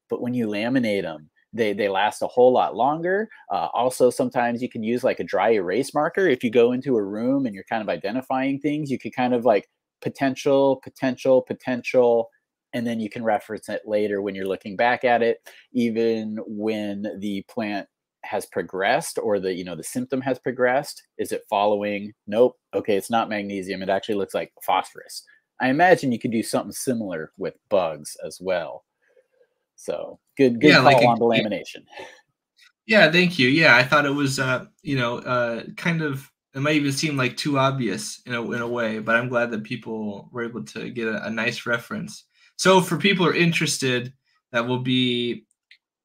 A: but when you laminate them, they they last a whole lot longer. Uh, also, sometimes you can use like a dry erase marker. If you go into a room and you're kind of identifying things. You can kind of like potential, potential, potential, and then you can reference it later when you're looking back at it, even when the plant has progressed or the you know the symptom has progressed. Is it following? Nope. Okay it's not magnesium. It actually looks like phosphorus. I imagine you could do something similar with bugs as well. So good good
B: Yeah,
A: call
B: like a-
A: on the lamination
B: Yeah, thank you. Yeah, I thought it was, uh, you know, uh, kind of. It might even seem like too obvious in a in a way, but I'm glad that people were able to get a, a nice reference. So for people who are interested, that will be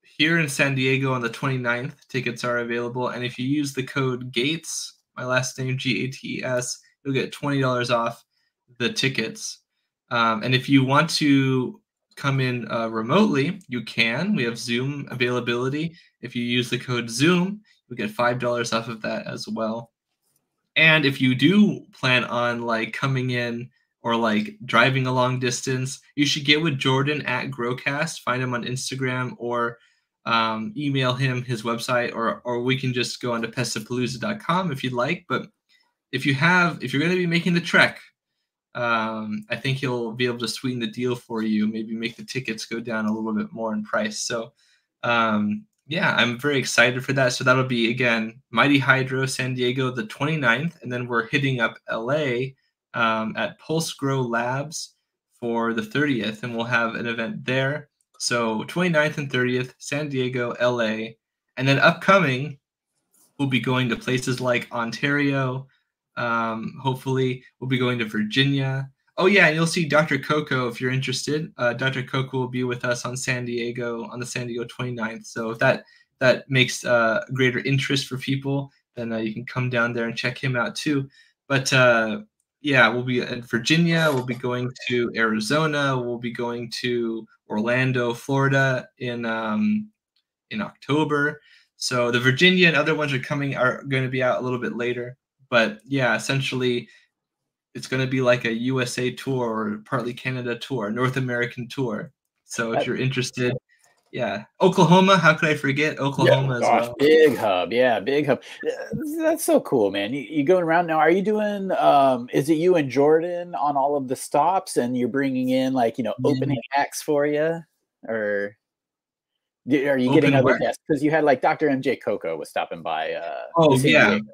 B: here in San Diego on the 29th. Tickets are available, and if you use the code Gates, my last name G A T E S, you'll get twenty dollars off the tickets. Um, and if you want to come in uh, remotely, you can. We have Zoom availability. If you use the code Zoom, you'll get five dollars off of that as well. And if you do plan on like coming in or like driving a long distance, you should get with Jordan at Growcast. Find him on Instagram or um, email him his website, or or we can just go onto pestapalooza.com if you'd like. But if you have, if you're going to be making the trek, um, I think he'll be able to sweeten the deal for you. Maybe make the tickets go down a little bit more in price. So, um, yeah, I'm very excited for that. So that'll be again Mighty Hydro San Diego the 29th, and then we're hitting up LA um, at Pulse Grow Labs for the 30th, and we'll have an event there. So 29th and 30th, San Diego, LA, and then upcoming, we'll be going to places like Ontario. Um, hopefully, we'll be going to Virginia. Oh yeah, and you'll see Dr. Coco if you're interested. Uh, Dr. Coco will be with us on San Diego on the San Diego 29th. So if that that makes uh, greater interest for people, then uh, you can come down there and check him out too. But uh, yeah, we'll be in Virginia. We'll be going to Arizona. We'll be going to Orlando, Florida in um, in October. So the Virginia and other ones are coming are going to be out a little bit later. But yeah, essentially, it's going to be like a USA tour or partly Canada tour, North American tour. So if you're interested, yeah, Oklahoma. How could I forget Oklahoma as
A: gosh,
B: well?
A: big hub yeah big hub that's so cool man you, you going around now are you doing um is it you and jordan on all of the stops and you're bringing in like you know
C: Yeah.
A: opening acts for you or are you
B: Open
A: getting other
B: where?
A: guests because you had like dr mj coco was stopping by uh
B: Oh, yeah.
A: Diego.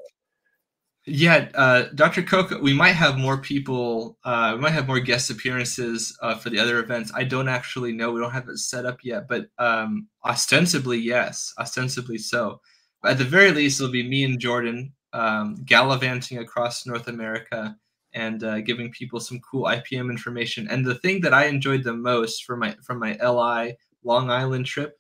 B: Yeah, uh, Dr. Coco, we might have more people, uh, we might have more guest appearances uh, for the other events. I don't actually know. We don't have it set up yet, but um, ostensibly, yes, ostensibly so. At the very least, it'll be me and Jordan um, gallivanting across North America and uh, giving people some cool IPM information. And the thing that I enjoyed the most from my from my LI Long Island trip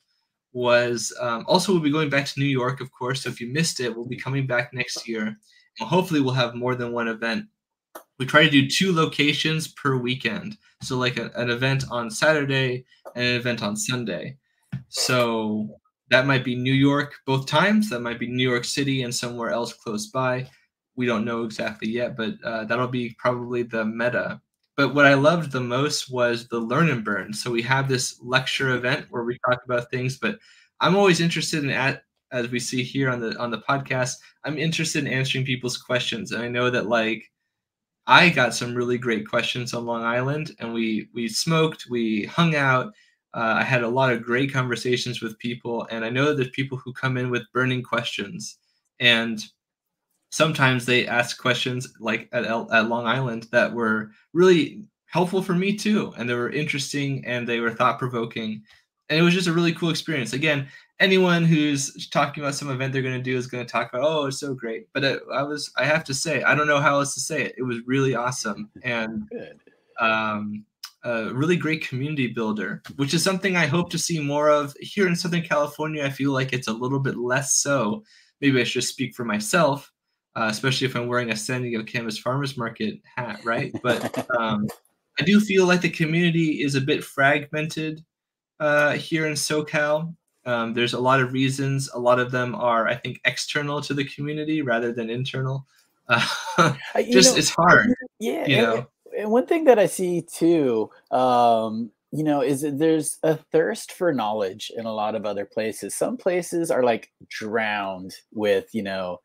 B: was um, also we'll be going back to New York, of course. So if you missed it, we'll be coming back next year. Hopefully, we'll have more than one event. We try to do two locations per weekend. So, like a, an event on Saturday and an event on Sunday. So, that might be New York both times. That might be New York City and somewhere else close by. We don't know exactly yet, but uh, that'll be probably the meta. But what I loved the most was the learn and burn. So we have this lecture event where we talk about things, but I'm always interested in at as we see here on the on the podcast, I'm interested in answering people's questions. And I know that like I got some really great questions on Long Island and we we smoked, we hung out. Uh, I had a lot of great conversations with people, and I know that there's people who come in with burning questions, and sometimes they ask questions like at, at Long Island that were really helpful for me too, and they were interesting and they were thought provoking, and it was just a really cool experience. Again, anyone who's talking about some event they're going to do is going to talk about, oh, it's so great. But it, I was, I have to say, I don't know how else to say it. It was really awesome *laughs* and um, a really great community builder, which is something I hope to see more of here in Southern California. I feel like it's a little bit less so. Maybe I should speak for myself, uh, especially if I'm wearing a San Diego Cannabis Farmers Market hat, right? But *laughs* um, I do feel like the community is a bit fragmented uh, here in SoCal. Um, there's a lot of reasons. A lot of them are, I think, external to the community rather than internal. Uh, *laughs*
A: Uh,
B: just
A: know,
B: it's hard.
A: yeah
B: you
A: and-
B: know.
A: and one thing that I see too, um, you know, is that there's a thirst for knowledge in a lot of other places. Some places are like drowned with, you know,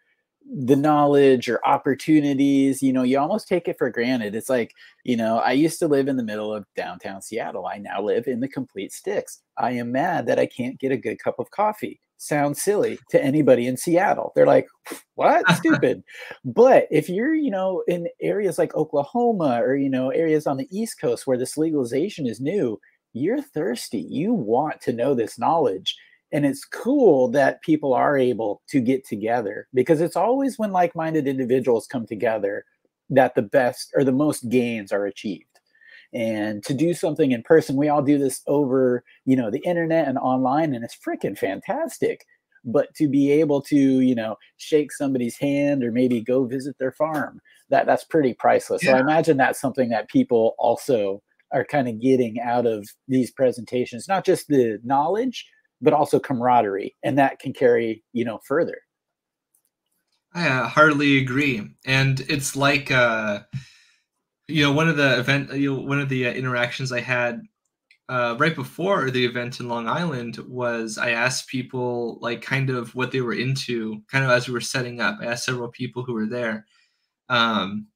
A: the knowledge or opportunities, you know, you almost take it for granted. It's like, you know, I used to live in the middle of downtown Seattle. I now live in the complete sticks. I am mad that I can't get a good cup of coffee. Sounds silly to anybody in Seattle. They're like, what? *laughs* Stupid. but if you're, you know, in areas like Oklahoma or, you know, areas on the East Coast where this legalization is new, you're thirsty. You want to know this knowledge and it's cool that people are able to get together because it's always when like-minded individuals come together that the best or the most gains are achieved. And to do something in person we all do this over you know the internet and online and it's freaking fantastic. But to be able to you know shake somebody's hand or maybe go visit their farm that that's pretty priceless. Yeah. so i imagine that's something that people also are kind of getting out of these presentations not just the knowledge but also camaraderie, and that can carry you know further.
B: I uh, hardly agree, and it's like uh, you know one of the event, you know, one of the uh, interactions I had uh, right before the event in Long Island was I asked people like kind of what they were into, kind of as we were setting up. I asked several people who were there. Um,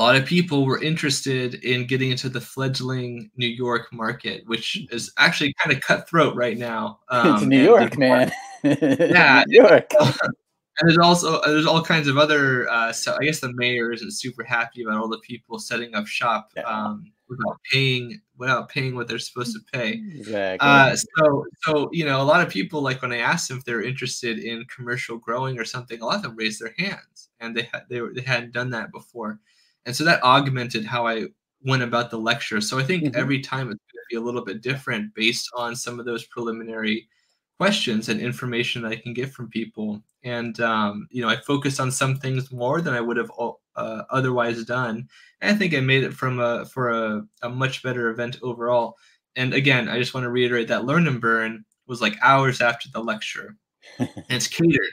B: a lot of people were interested in getting into the fledgling New York market, which mm. is actually kind of cutthroat right now.
A: Um, it's New York, man. *laughs* *laughs*
B: yeah, New York. *laughs* and there's also there's all kinds of other. Uh, so I guess the mayor isn't super happy about all the people setting up shop yeah. um, without paying without paying what they're supposed to pay.
A: Exactly.
B: Uh, so so you know a lot of people like when I asked them if they're interested in commercial growing or something, a lot of them raised their hands, and they had they were they hadn't done that before and so that augmented how I went about the lecture. So I think mm-hmm. every time it's going to be a little bit different based on some of those preliminary questions and information that I can get from people. And um, you know, I focused on some things more than I would have uh, otherwise done. And I think I made it from a for a, a much better event overall. And again, I just want to reiterate that Learn and Burn was like hours after the lecture, *laughs* and it's catered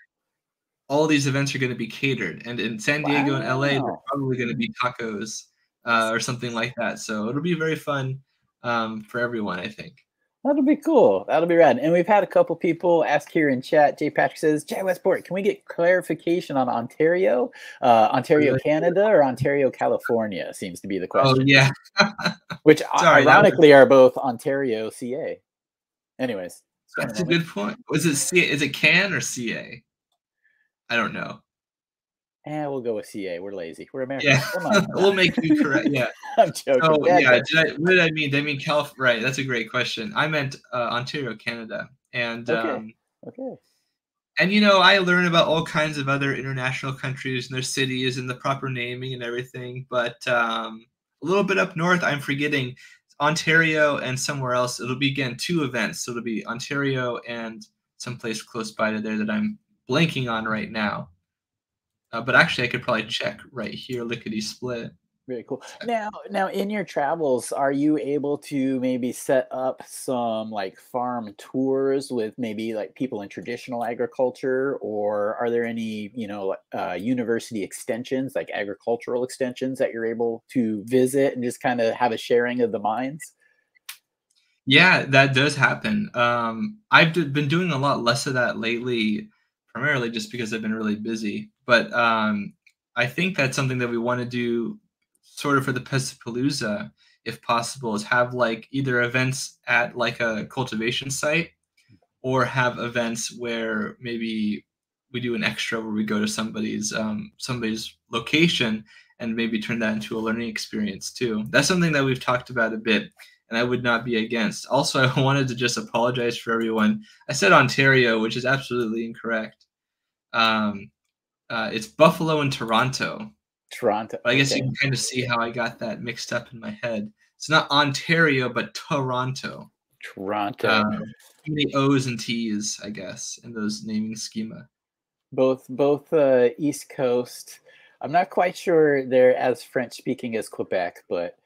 B: all these events are going to be catered. And in San Diego wow. and LA, they're probably going to be tacos uh, or something like that. So it'll be very fun um, for everyone, I think.
A: That'll be cool. That'll be rad. And we've had a couple people ask here in chat. Jay Patrick says, Jay Westport, can we get clarification on Ontario? Uh, Ontario, really? Canada or Ontario, California seems to be the oh, question.
B: Oh, yeah. *laughs*
A: Which *laughs* Sorry, ironically was... are both Ontario, CA. Anyways.
B: That's a good point. Was it C? Is it can or CA? I don't know.
A: Eh, we'll go with CA. We're lazy. We're American.
B: Yeah, *laughs* we'll make you correct. Yeah, *laughs*
A: I'm joking.
B: Oh, yeah, yeah. Did I, what did I mean? Did I mean Calif? Right. That's a great question. I meant uh, Ontario, Canada, and
A: okay.
B: Um,
A: okay.
B: And you know, I learn about all kinds of other international countries and their cities and the proper naming and everything. But um, a little bit up north, I'm forgetting Ontario and somewhere else. It'll be again two events. So it'll be Ontario and someplace close by to there that I'm blanking on right now. Uh, but actually, I could probably check right here, lickety split.
A: Very cool. Now, now in your travels, are you able to maybe set up some like farm tours with maybe like people in traditional agriculture, or are there any you know uh, university extensions like agricultural extensions that you're able to visit and just kind of have a sharing of the minds?
B: Yeah, that does happen. Um, I've been doing a lot less of that lately primarily just because I've been really busy. But um, I think that's something that we want to do sort of for the Pestapalooza, if possible, is have like either events at like a cultivation site or have events where maybe we do an extra where we go to somebody's um, somebody's location and maybe turn that into a learning experience too. That's something that we've talked about a bit and I would not be against. Also, *laughs* I wanted to just apologize for everyone. I said Ontario, which is absolutely incorrect. Um, uh, it's Buffalo and Toronto.
A: Toronto.
B: But I guess okay. you can kind of see how I got that mixed up in my head. It's not Ontario, but Toronto.
A: Toronto.
B: Um, many O's and T's, I guess, in those naming schema.
A: Both both uh, East Coast. I'm not quite sure they're as French speaking as Quebec, but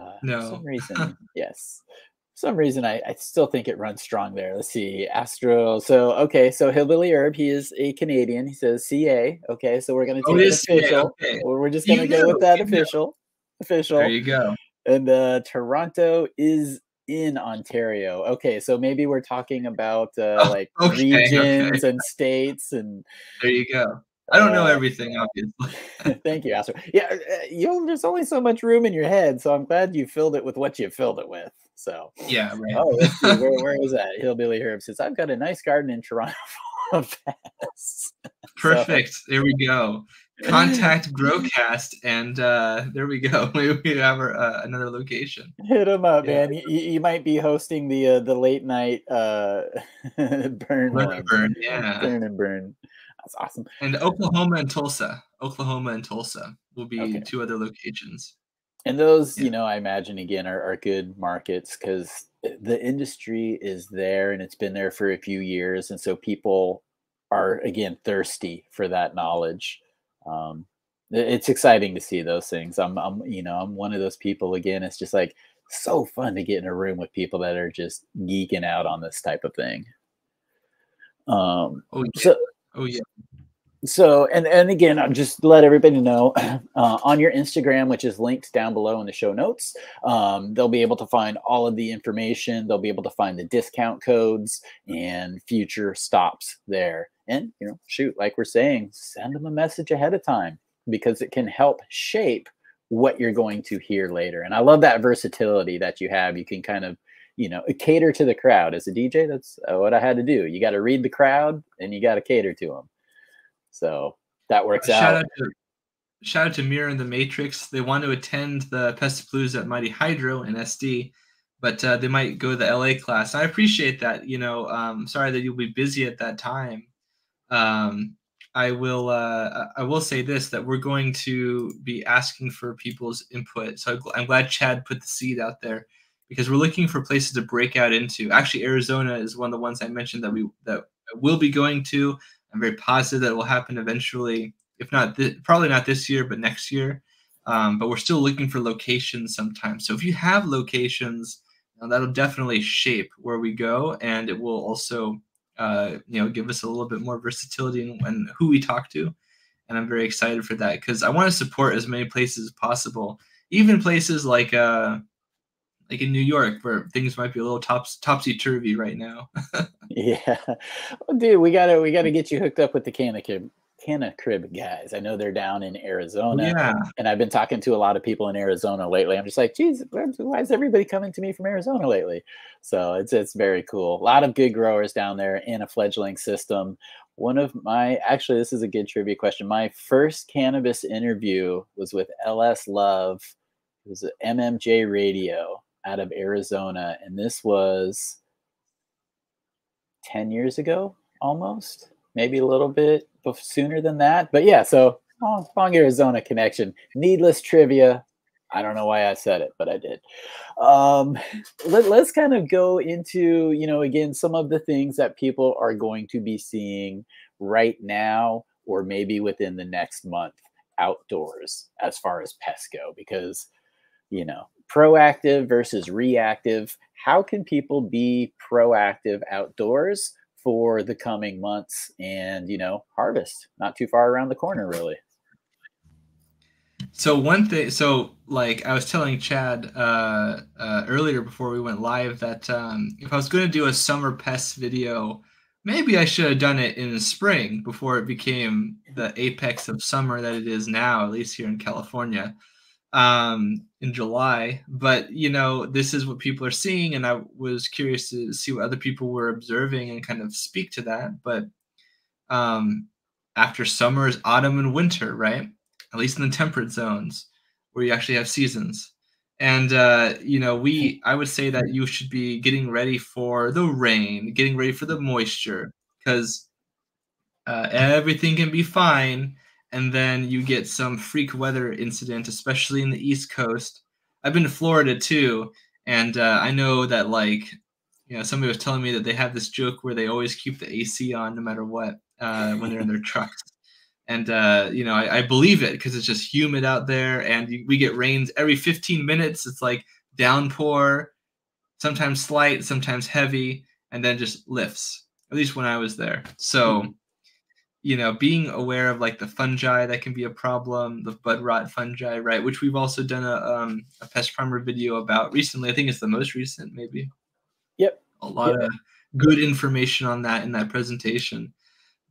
A: uh, no. for some reason, *laughs* yes some reason I, I still think it runs strong there. Let's see. Astro. So okay, so Hillbilly Herb, he is a Canadian. He says CA. Okay, so we're gonna oh, take oh, it official. Okay. We're just gonna you go know, with that official. Know. Official.
B: There you go.
A: And uh Toronto is in Ontario. Okay, so maybe we're talking about uh,
B: Oh,
A: like *laughs*
B: okay, okay.
A: regions and states and
B: There you go. I don't know
A: Uh,
B: everything, obviously. *laughs*
A: Thank you, Astro. Yeah, uh, you there's only so much room in your head, so I'm glad you filled it with what you filled it with. So,
B: Yeah, right.
A: oh, see, where, where *laughs* is that? Hillbilly Herb says, I've got a nice garden in Toronto full *laughs* of pests. *laughs*
B: Perfect. There we go. Contact Growcast, and uh, there we go. Maybe we have our, uh, another location.
A: Hit him up,
B: Yeah.
A: man. You, you might be hosting the uh, the late night uh, burn,
B: Burn, burn, yeah.
A: burn and burn. That's awesome.
B: And Oklahoma and Tulsa. Oklahoma and Tulsa will be
A: Okay.
B: two other locations.
A: And those, you know, I imagine again are, are good markets because the industry is there and it's been there for a few years. And so people are, again, thirsty for that knowledge. Um, it's exciting to see those things. I'm, I'm, you know, I'm one of those people again. It's just like so fun to get in a room with people that are just geeking out on this type of thing. Um,
B: Oh yeah.
A: so,
B: Oh yeah.
A: So and and again i'll just let everybody know *clears throat* uh, on your instagram which is linked down below in the show notes um, they'll be able to find all of the information. They'll be able to find the discount codes and future stops there. And you know shoot like we're saying send them a message ahead of time because it can help shape what you're going to hear later. And i love that versatility that you have. You can kind of you know cater to the crowd. As a dj that's uh, what i had to do. You got to read the crowd and you got to cater to them so that works
B: Shout
A: out.
B: out to shout out to Mirror and the Matrix. They want to attend the Pestapalooza at Mighty Hydro in SD, but uh, they might go to the LA class. I appreciate that. You know, um, sorry that you'll be busy at that time. Um, I will. Uh, I will say this: that we're going to be asking for people's input. So I'm I'm glad Chad put the seed out there because we're looking for places to break out into. Actually, Arizona is one of the ones I mentioned that we that will be going to. I'm very positive that it will happen eventually. If not, thi- probably not this year, but next year. Um, but we're still looking for locations sometimes. So if you have locations, uh, that'll definitely shape where we go, and it will also, uh, you know, give us a little bit more versatility in, in who we talk to. And I'm very excited for that because I want to support as many places as possible, even places like uh, like in New York where things might be a little tops topsy turvy right now. *laughs*
A: Yeah, well, dude, we gotta we gotta get you hooked up with the Canna Crib, Canna Crib guys. I know they're down in Arizona,
B: yeah.
A: and I've been talking to a lot of people in Arizona lately. I'm just like, geez, why- is everybody coming to me from Arizona lately? So it's it's very cool. A lot of good growers down there in a fledgling system. One of my actually, this is a good trivia question. My first cannabis interview was with LS Love. It was MMJ Radio out of Arizona, and this was 10 years ago almost maybe a little bit sooner than that but yeah so long arizona connection. Needless trivia. I don't know why i said it but i did. Um, let, let's kind of go into you know again some of the things that people are going to be seeing right now or maybe within the next month outdoors as far as pests go because you know proactive versus reactive. How can people be proactive outdoors for the coming months and you know harvest? Not too far around the corner really.
B: So one thing, so like I was telling Chad uh, uh, earlier before we went live that um, if I was going to do a summer pest video, maybe I should have done it in the spring before it became the apex of summer that it is now, at least here in California, um, in July. But you know, this is what people are seeing, and I was curious to see what other people were observing and kind of speak to that. But um, after summer is autumn and winter, right? At least in the temperate zones where you actually have seasons. And uh, you know, we I would say that you should be getting ready for the rain, getting ready for the moisture, because uh, everything can be fine, and then you get some freak weather incident, especially in the East Coast. I've been to Florida too, and uh, I know that like you know somebody was telling me that they have this joke where they always keep the AC on no matter what uh, when they're in their trucks and uh, you know I, I believe it because it's just humid out there, and you, we get rains every 15 minutes. It's like downpour, sometimes slight, sometimes heavy, and then just lifts. At least when I was there. So you know, being aware of like the fungi that can be a problem, the bud rot fungi, right? Which we've also done a um, a pest primer video about recently. I think it's the most recent, maybe.
A: Yep.
B: A lot
A: Yep.
B: of good information on that in that presentation.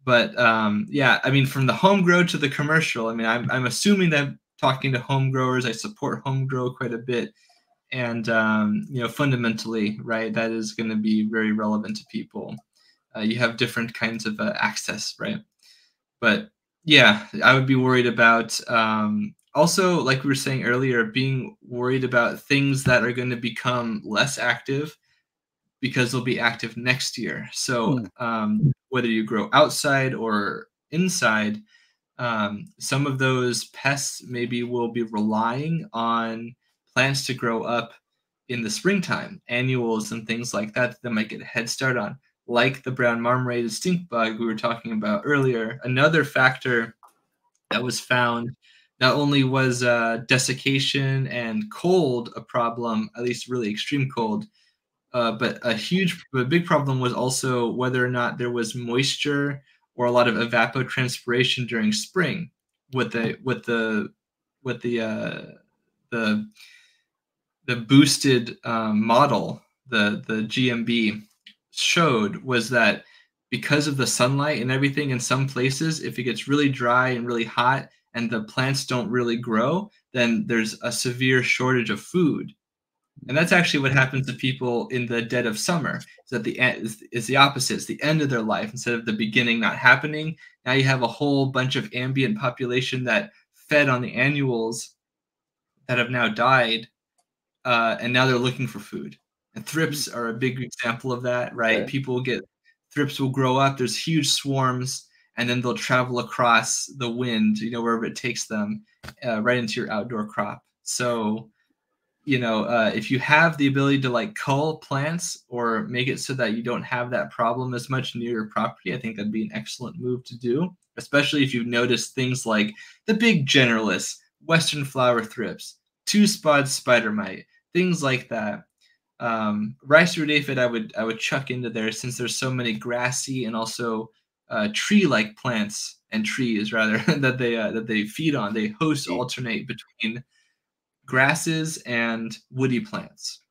B: But um, yeah, I mean, from the home grow to the commercial, I mean, I'm I'm assuming that talking to home growers, I support home grow quite a bit, and um, you know, fundamentally, right, that is going to be very relevant to people. Uh, you have different kinds of uh, access, right? But yeah, I would be worried about um, also, like we were saying earlier, being worried about things that are going to become less active because they'll be active next year. So um, whether you grow outside or inside, um, some of those pests maybe will be relying on plants to grow up in the springtime, annuals and things like that that might get a head start on like the brown marmorated stink bug we were talking about earlier, another factor that was found not only was uh, desiccation and cold a problem, at least really extreme cold, uh, but a huge, a big problem was also whether or not there was moisture or a lot of evapotranspiration during spring. With the with the with the uh, the the boosted um, model, the the GMB showed was that because of the sunlight and everything in some places if it gets really dry and really hot and the plants don't really grow then there's a severe shortage of food. And that's actually what happens to people in the dead of summer. Is that the is, is the opposite. It's the end of their life instead of the beginning not happening. Now you have a whole bunch of ambient population that fed on the annuals that have now died uh, and now they're looking for food and thrips are a big example of that, right?
A: Right.
B: People get thrips will grow up. There's huge swarms, and then they'll travel across the wind, you know, wherever it takes them, uh, right into your outdoor crop. So, you know, uh, if you have the ability to like cull plants or make it so that you don't have that problem as much near your property, I think that'd be an excellent move to do. Especially if you've noticed things like the big generalists, western flower thrips, two spot spider mite, things like that um, rice root aphid I would I would chuck into there since there's so many grassy and also uh, tree-like plants and trees rather *laughs* that they uh, that they feed on. They host alternate between grasses and woody plants.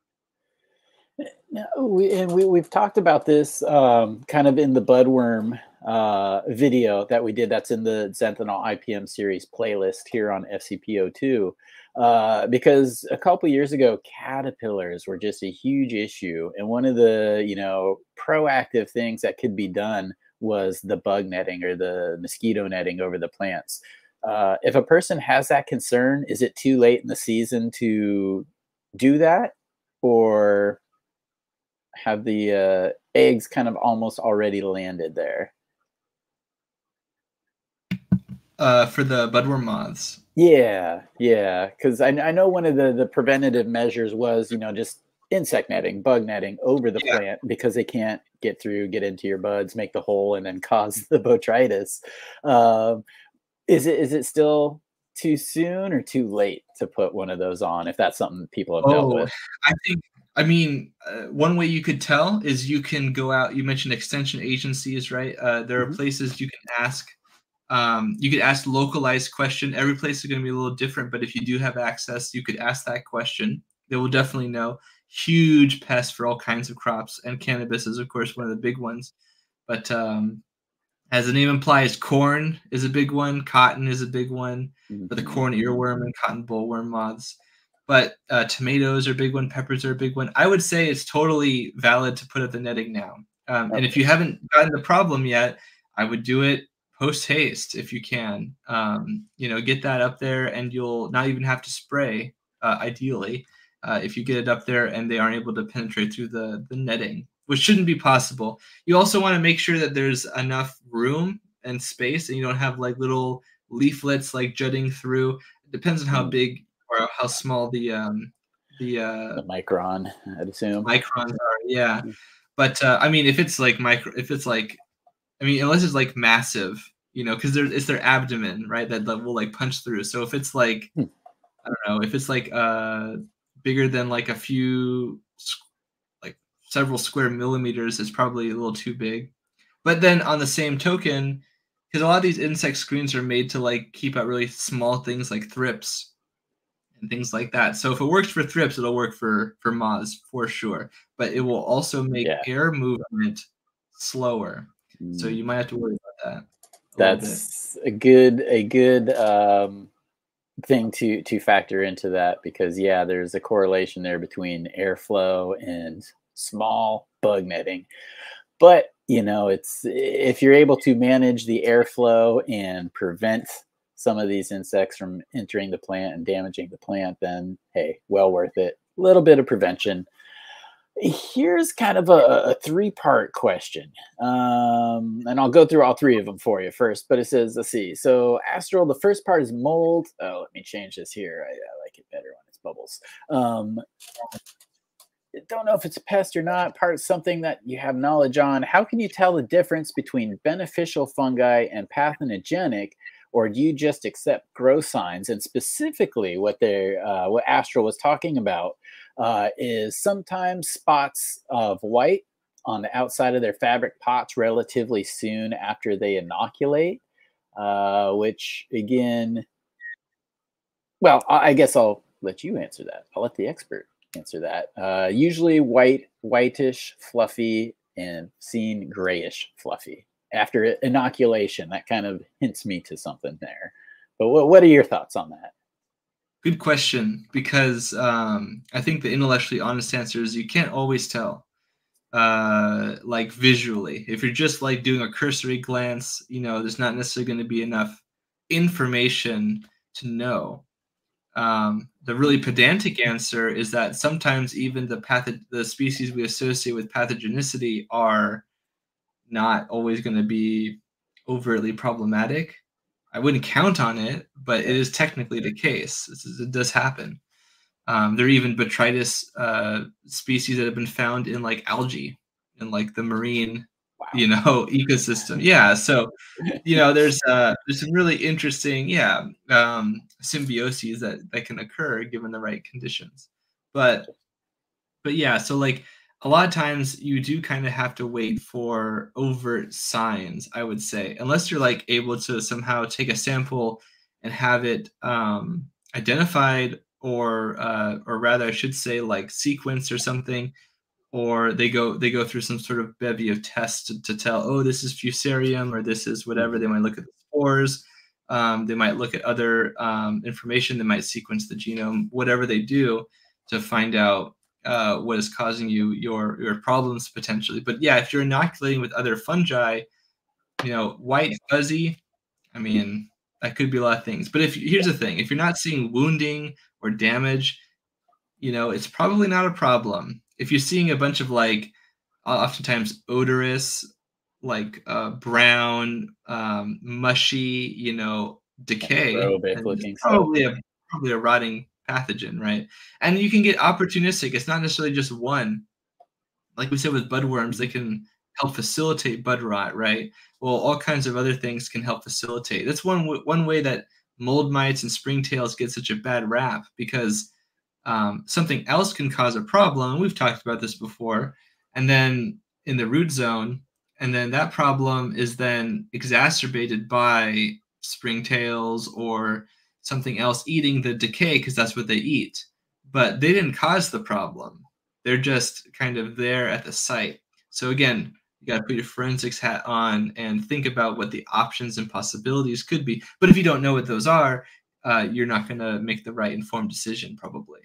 A: Yeah, we, and we, we've talked about this um, kind of in the budworm uh, video that we did. That's in the Zenthanol IPM series playlist here on FCP02. Uh, because a couple years ago, caterpillars were just a huge issue, and one of the you know proactive things that could be done was the bug netting or the mosquito netting over the plants. Uh, if a person has that concern, is it too late in the season to do that, or have the uh, eggs kind of almost already landed there?
B: Uh, for the budworm moths.
A: Yeah, yeah, because I, I know one of the the preventative measures was you know just insect netting, bug netting over the
B: Yeah.
A: plant because they can't get through, get into your buds, make the hole, and then *laughs* cause the botrytis. Um, is it is it still too soon or too late to put one of those on if that's something people have dealt
B: Oh,
A: with?
B: I think, I mean, uh, one way you could tell is you can go out. You mentioned extension agencies, right? Uh, there are
A: Mhm.
B: places you can ask. Um, you could ask localized question. Every place is going to be a little different, but if you do have access, you could ask that question. They will definitely know. Huge pest for all kinds of crops, and cannabis is, of course, one of the big ones. But um, as the name implies, corn is a big one. Cotton is a big one for the corn earworm and cotton bollworm moths. But uh, tomatoes are a big one, peppers are a big one. I would say it's totally valid to put up the netting now. Um, and if you haven't gotten the problem yet, I would do it post haste if you can. Um, you know, get that up there, and you'll not even have to spray. Uh, ideally, uh, if you get it up there and they aren't able to penetrate through the the netting, which shouldn't be possible. You also want to make sure that there's enough room and space, and you don't have like little leaflets like jutting through. It depends on how
A: Mm.
B: big or how small the um the uh
A: The micron, I'd assume.
B: microns are. Yeah,
A: Mm.
B: but uh, I mean, if it's like micro, if it's like, I mean, unless it's like massive, you know, because it's their abdomen, right? That, that will like punch through. So if it's like,
A: Hmm.
B: I don't know, if it's like uh bigger than like a few, like several square millimeters, it's probably a little too big. But then on the same token, because a lot of these insect screens are made to like keep out really small things like thrips and things like that. So if it works for thrips, it'll work for for moths for sure. But it will also make
A: Yeah.
B: air movement slower. So
A: Mm.
B: you might have to worry about that. a
A: that's a good a good um, thing to to factor into that because yeah there's a correlation there between airflow and small bug netting but you know it's if you're able to manage the airflow and prevent some of these insects from entering the plant and damaging the plant then hey well worth it a little bit of prevention here's kind of a, a three part question. Um, and I'll go through all three of them for you first. But it says, let's see. So, Astral, the first part is mold. Oh, let me change this here. I, I like it better when it's bubbles. Um, don't know if it's a pest or not. Part of something that you have knowledge on. How can you tell the difference between beneficial fungi and pathogenic? Or do you just accept growth signs? And specifically, what they're uh, what Astral was talking about uh, is sometimes spots of white on the outside of their fabric pots relatively soon after they inoculate, uh, which again, well, I guess I'll let you answer that. I'll let the expert answer that. Uh, usually white, whitish, fluffy, and seen grayish, fluffy. After inoculation, that kind of hints me to something there. But what, what are your thoughts on that?
B: Good question, because um, I think the intellectually honest answer is you can't always tell, uh, like visually. If you're just like doing a cursory glance, you know, there's not necessarily going to be enough information to know. Um, the really pedantic answer is that sometimes even the patho- the species we associate with pathogenicity are not always going to be overtly problematic. I wouldn't count on it, but it is technically the case. Is, it does happen. Um, there are even botrytis uh, species that have been found in like algae in like the marine,
A: Wow.
B: you know, *laughs* ecosystem. Yeah, so you know, there's *laughs* uh, there's some really interesting, yeah, um, symbioses that that can occur given the right conditions. But but yeah, so like a lot of times you do kind of have to wait for overt signs i would say unless you're like able to somehow take a sample and have it um, identified or uh, or rather i should say like sequence or something or they go they go through some sort of bevy of tests to, to tell oh this is fusarium or this is whatever. They might look at the spores um, they might look at other um, information they might sequence the genome whatever they do to find out uh, what is causing you your your problems potentially. But yeah, if you're inoculating with other fungi, you know, white fuzzy, I mean, that could be a lot of things. But if here's the thing, if you're not seeing wounding or damage, you know, it's probably not a problem. If you're seeing a bunch of like, oftentimes odorous, like uh, brown, um, mushy, you know, decay,
A: Aerobic
B: then
A: looking
B: it's
A: stuff.
B: probably a probably a rotting pathogen, right? And you can get opportunistic. It's not necessarily just one. Like we said with budworms, they can help facilitate bud rot, right? Well, all kinds of other things can help facilitate. That's one one way that mold mites and springtails get such a bad rap because um, something else can cause a problem. We've talked about this before. And then in the root zone, and then that problem is then exacerbated by springtails or something else eating the decay because that's what they eat. But they didn't cause the problem. They're just kind of there at the site. So again, you got to put your forensics hat on and think about what the options and possibilities could be. But if you don't know what those are, uh, you're not going to make the right informed decision, probably.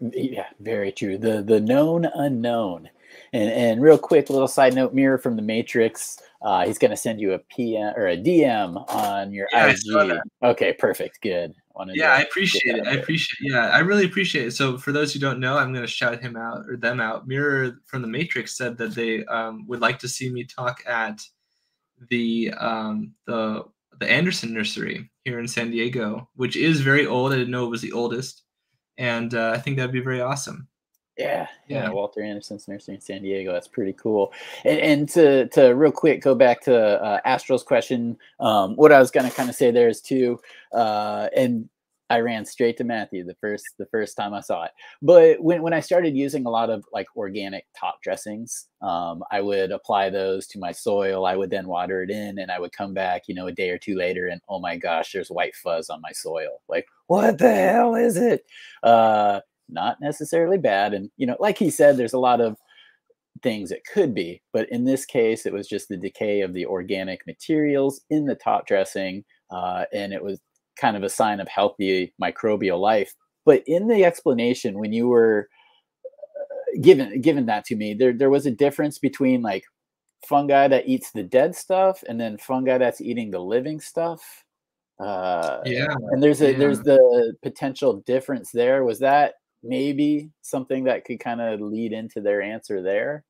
A: Yeah, very true. The the known unknown. And and real quick, little side note, Mirror from the Matrix. Uh, he's gonna send you a PM or a DM on your
B: Yeah,
A: IG. Okay, perfect, good. Wanted
B: Yeah, I appreciate it. I appreciate. Yeah, I really appreciate it. So for those who don't know, I'm going to shout him out or them out. Mirror from the Matrix said that they um, would like to see me talk at the um, the the Anderson Nursery here in San Diego, which is very old. I didn't know it was the oldest, and uh, I think that'd be very awesome.
A: Yeah, yeah. Walter Anderson's nursery in San Diego. That's pretty cool. And, and to to real quick go back to uh, Astral's question, um, what I was going to kind of say there is too, uh, and I ran straight to Matthew the first the first time I saw it. But when, when I started using a lot of like organic top dressings, um, I would apply those to my soil. I would then water it in, and I would come back, you know, a day or two later, and oh my gosh, there's white fuzz on my soil. Like, what the hell is it? Uh, not necessarily bad, and you know, like he said, there's a lot of things it could be, but in this case, it was just the decay of the organic materials in the top dressing, uh, and it was kind of a sign of healthy microbial life. But in the explanation, when you were uh, given given that to me, there there was a difference between like fungi that eats the dead stuff and then fungi that's eating the living stuff. Uh,
B: Yeah.
A: and there's a
B: yeah.
A: there's the potential difference there. Was that maybe something that could kind of lead into their answer there?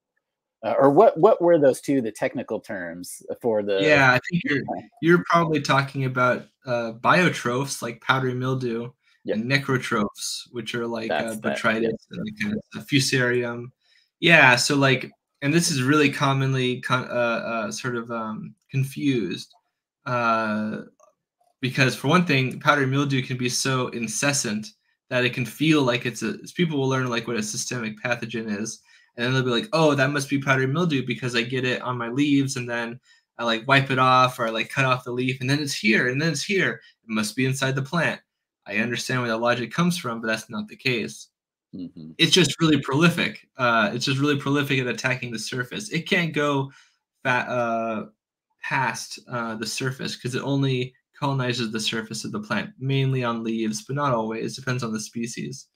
A: Uh, or what what were those two the technical terms for the
B: Yeah, I think you're you're probably talking about uh, biotrophs like powdery mildew
A: Yep.
B: and necrotrophs, which are like uh,
A: That's that,
B: botrytis and like kind of fusarium. Yeah, so like, and this is really commonly con- uh, uh, sort of um, confused uh, because for one thing, powdery mildew can be so incessant that it can feel like it's a. People will learn like what a systemic pathogen is, and then they'll be like, "Oh, that must be powdery mildew because I get it on my leaves, and then I like wipe it off or I like cut off the leaf, and then it's here, and then it's here. It must be inside the plant." I understand where that logic comes from, but that's not the case.
A: Mhm.
B: It's just really prolific. Uh, it's just really prolific at attacking the surface. It can't go fa- uh, past uh, the surface because it only colonizes the surface of the plant, mainly on leaves, but not always. Depends on the species.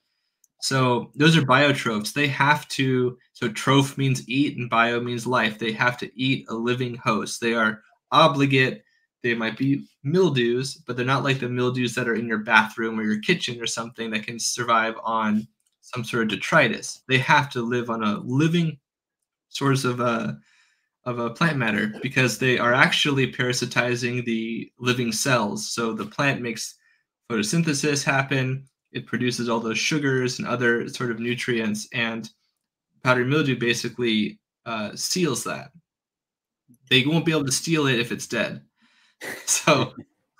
B: So those are biotrophs. They have to. So troph means eat, and bio means life. They have to eat a living host. They are obligate. They might be mildews, but they're not like the mildews that are in your bathroom or your kitchen or something that can survive on some sort of detritus. They have to live on a living source of a of a plant matter because they are actually parasitizing the living cells. So the plant makes photosynthesis happen. It produces all those sugars and other sort of nutrients, and powdery mildew basically uh, seals that. They won't be able to steal it if it's dead. *laughs* So,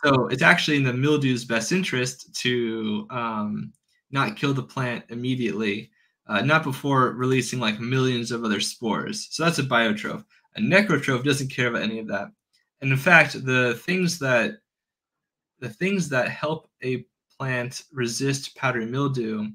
B: so it's actually in the mildew's best interest to um, not kill the plant immediately, uh, not before releasing like millions of other spores. So that's a biotroph. A necrotroph doesn't care about any of that. And in fact, the things that the things that help a plant resist powdery mildew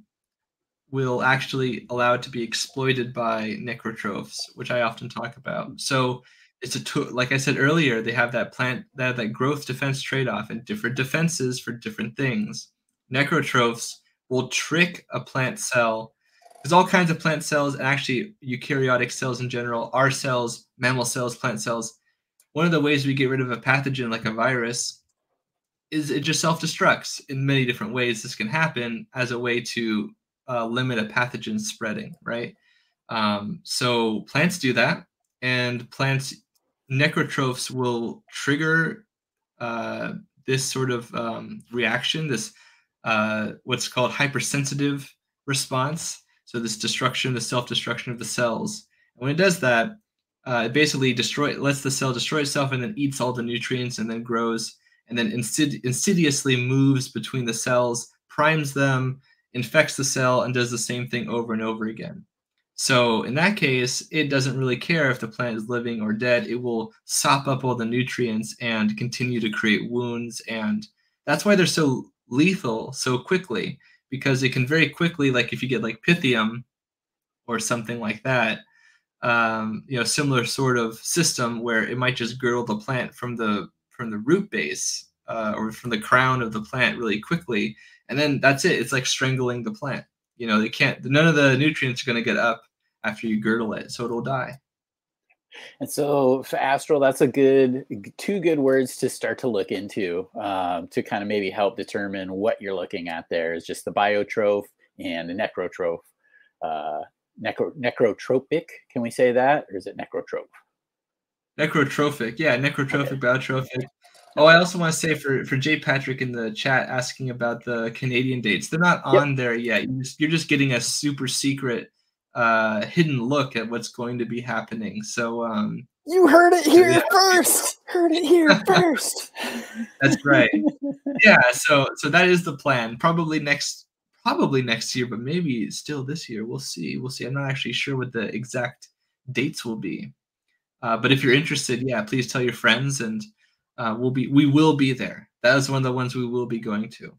B: will actually allow it to be exploited by necrotrophs, which I often talk about. So it's a tool, like I said earlier, they have that plant that that growth defense trade-off and different defenses for different things. Necrotrophs will trick a plant cell. There's all kinds of plant cells and actually eukaryotic cells in general, our cells, mammal cells, plant cells. One of the ways we get rid of a pathogen like a virus is it just self-destructs in many different ways. This can happen as a way to uh, limit a pathogen spreading, right? Um, so plants do that, and plants necrotrophs will trigger uh, this sort of um, reaction, this uh, what's called hypersensitive response. So this destruction, the self-destruction of the cells. And when it does that, uh, it basically destroy lets the cell destroy itself and then eats all the nutrients and then grows and then insid- insidiously moves between the cells, primes them, infects the cell, and does the same thing over and over again. So in that case, it doesn't really care if the plant is living or dead. It will sop up all the nutrients and continue to create wounds. And that's why they're so lethal so quickly, because it can very quickly, like if you get like Pythium or something like that, um, you know, similar sort of system where it might just girdle the plant from the from the root base uh, or from the crown of the plant really quickly, and then that's it. It's like strangling the plant. You know, they can't. None of the nutrients are going to get up after you girdle it, so it'll die.
A: And so for Astral, that's a good two good words to start to look into um, to kind of maybe help determine what you're looking at. There is just the biotroph and the necrotroph. Uh, necro, necrotropic, can we say that, or is it necrotroph?
B: Necrotrophic, yeah, necrotrophic, biotrophic. Oh, I also want to say for for Jay Patrick in the chat asking about the Canadian dates, they're not
A: Yep.
B: on there yet. You're just, you're just getting a super secret, uh, hidden look at what's going to be happening. So um,
A: You heard it here yeah. first. Heard it here *laughs* first.
B: That's right. Yeah, so so that is the plan. Probably next probably next year, but maybe still this year. We'll see. We'll see. I'm not actually sure what the exact dates will be. Uh, but if you're interested, yeah, please tell your friends, and uh, we'll be we will be there. That is one of the ones we will be going to.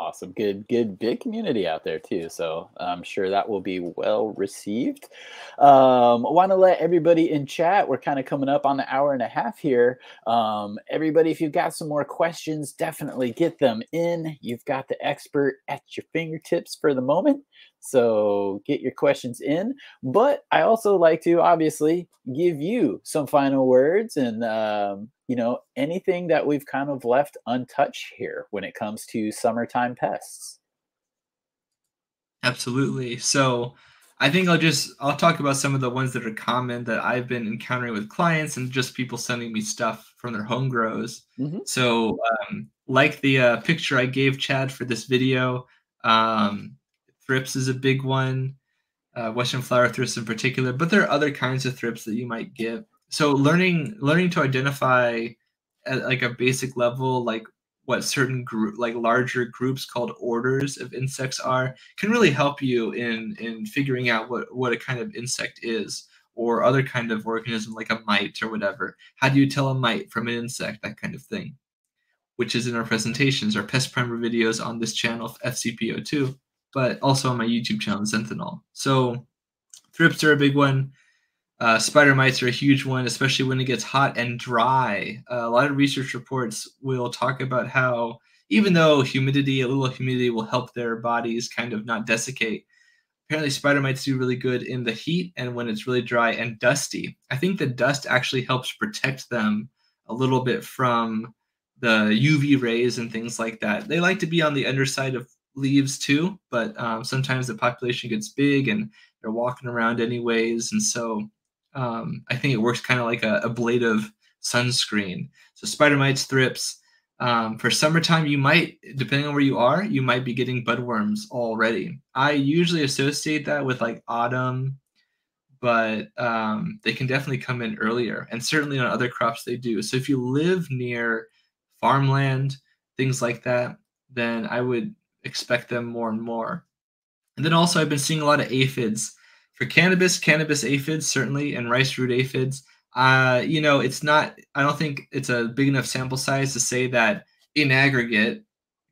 A: Awesome. Good, good, big community out there too. So I'm sure that will be well received. Um, I want to let everybody in chat. We're kind of coming up on the hour and a half here. Um, everybody, if you've got some more questions, definitely get them in. You've got the expert at your fingertips for the moment. So get your questions in. But I also like to obviously give you some final words and, um, you know, anything that we've kind of left untouched here when it comes to summertime pests.
B: Absolutely. So I think I'll just I'll talk about some of the ones that are common that I've been encountering with clients and just people sending me stuff from their home grows. Mm-hmm. So um, like the uh, picture I gave Chad for this video, um, thrips is a big one, uh, Western flower thrips in particular, but there are other kinds of thrips that you might get. So learning learning to identify at like a basic level, like what certain group like larger groups called orders of insects are can really help you in in figuring out what what a kind of insect is or other kind of organism like a mite or whatever how do you tell a mite from an insect that kind of thing which is in our presentations our pest primer videos on this channel FCP02 but also on my YouTube channel, Zenthanol. So thrips are a big one. Uh, spider mites are a huge one, especially when it gets hot and dry. Uh, a lot of research reports will talk about how even though humidity, a little humidity will help their bodies kind of not desiccate, apparently spider mites do really good in the heat and when it's really dry and dusty. I think the dust actually helps protect them a little bit from the UV rays and things like that. They like to be on the underside of leaves too, but um, sometimes the population gets big and they're walking around anyways. And so um, I think it works kind of like a, blade of sunscreen. So spider mites, thrips. Um, for summertime, you might, depending on where you are, you might be getting budworms already. I usually associate that with like autumn, but um, they can definitely come in earlier. And certainly on other crops, they do. So if you live near farmland, things like that, then I would expect them more and more. And then also, I've been seeing a lot of aphids for cannabis, cannabis aphids certainly, and rice root aphids. Uh, you know, it's not. I don't think it's a big enough sample size to say that in aggregate,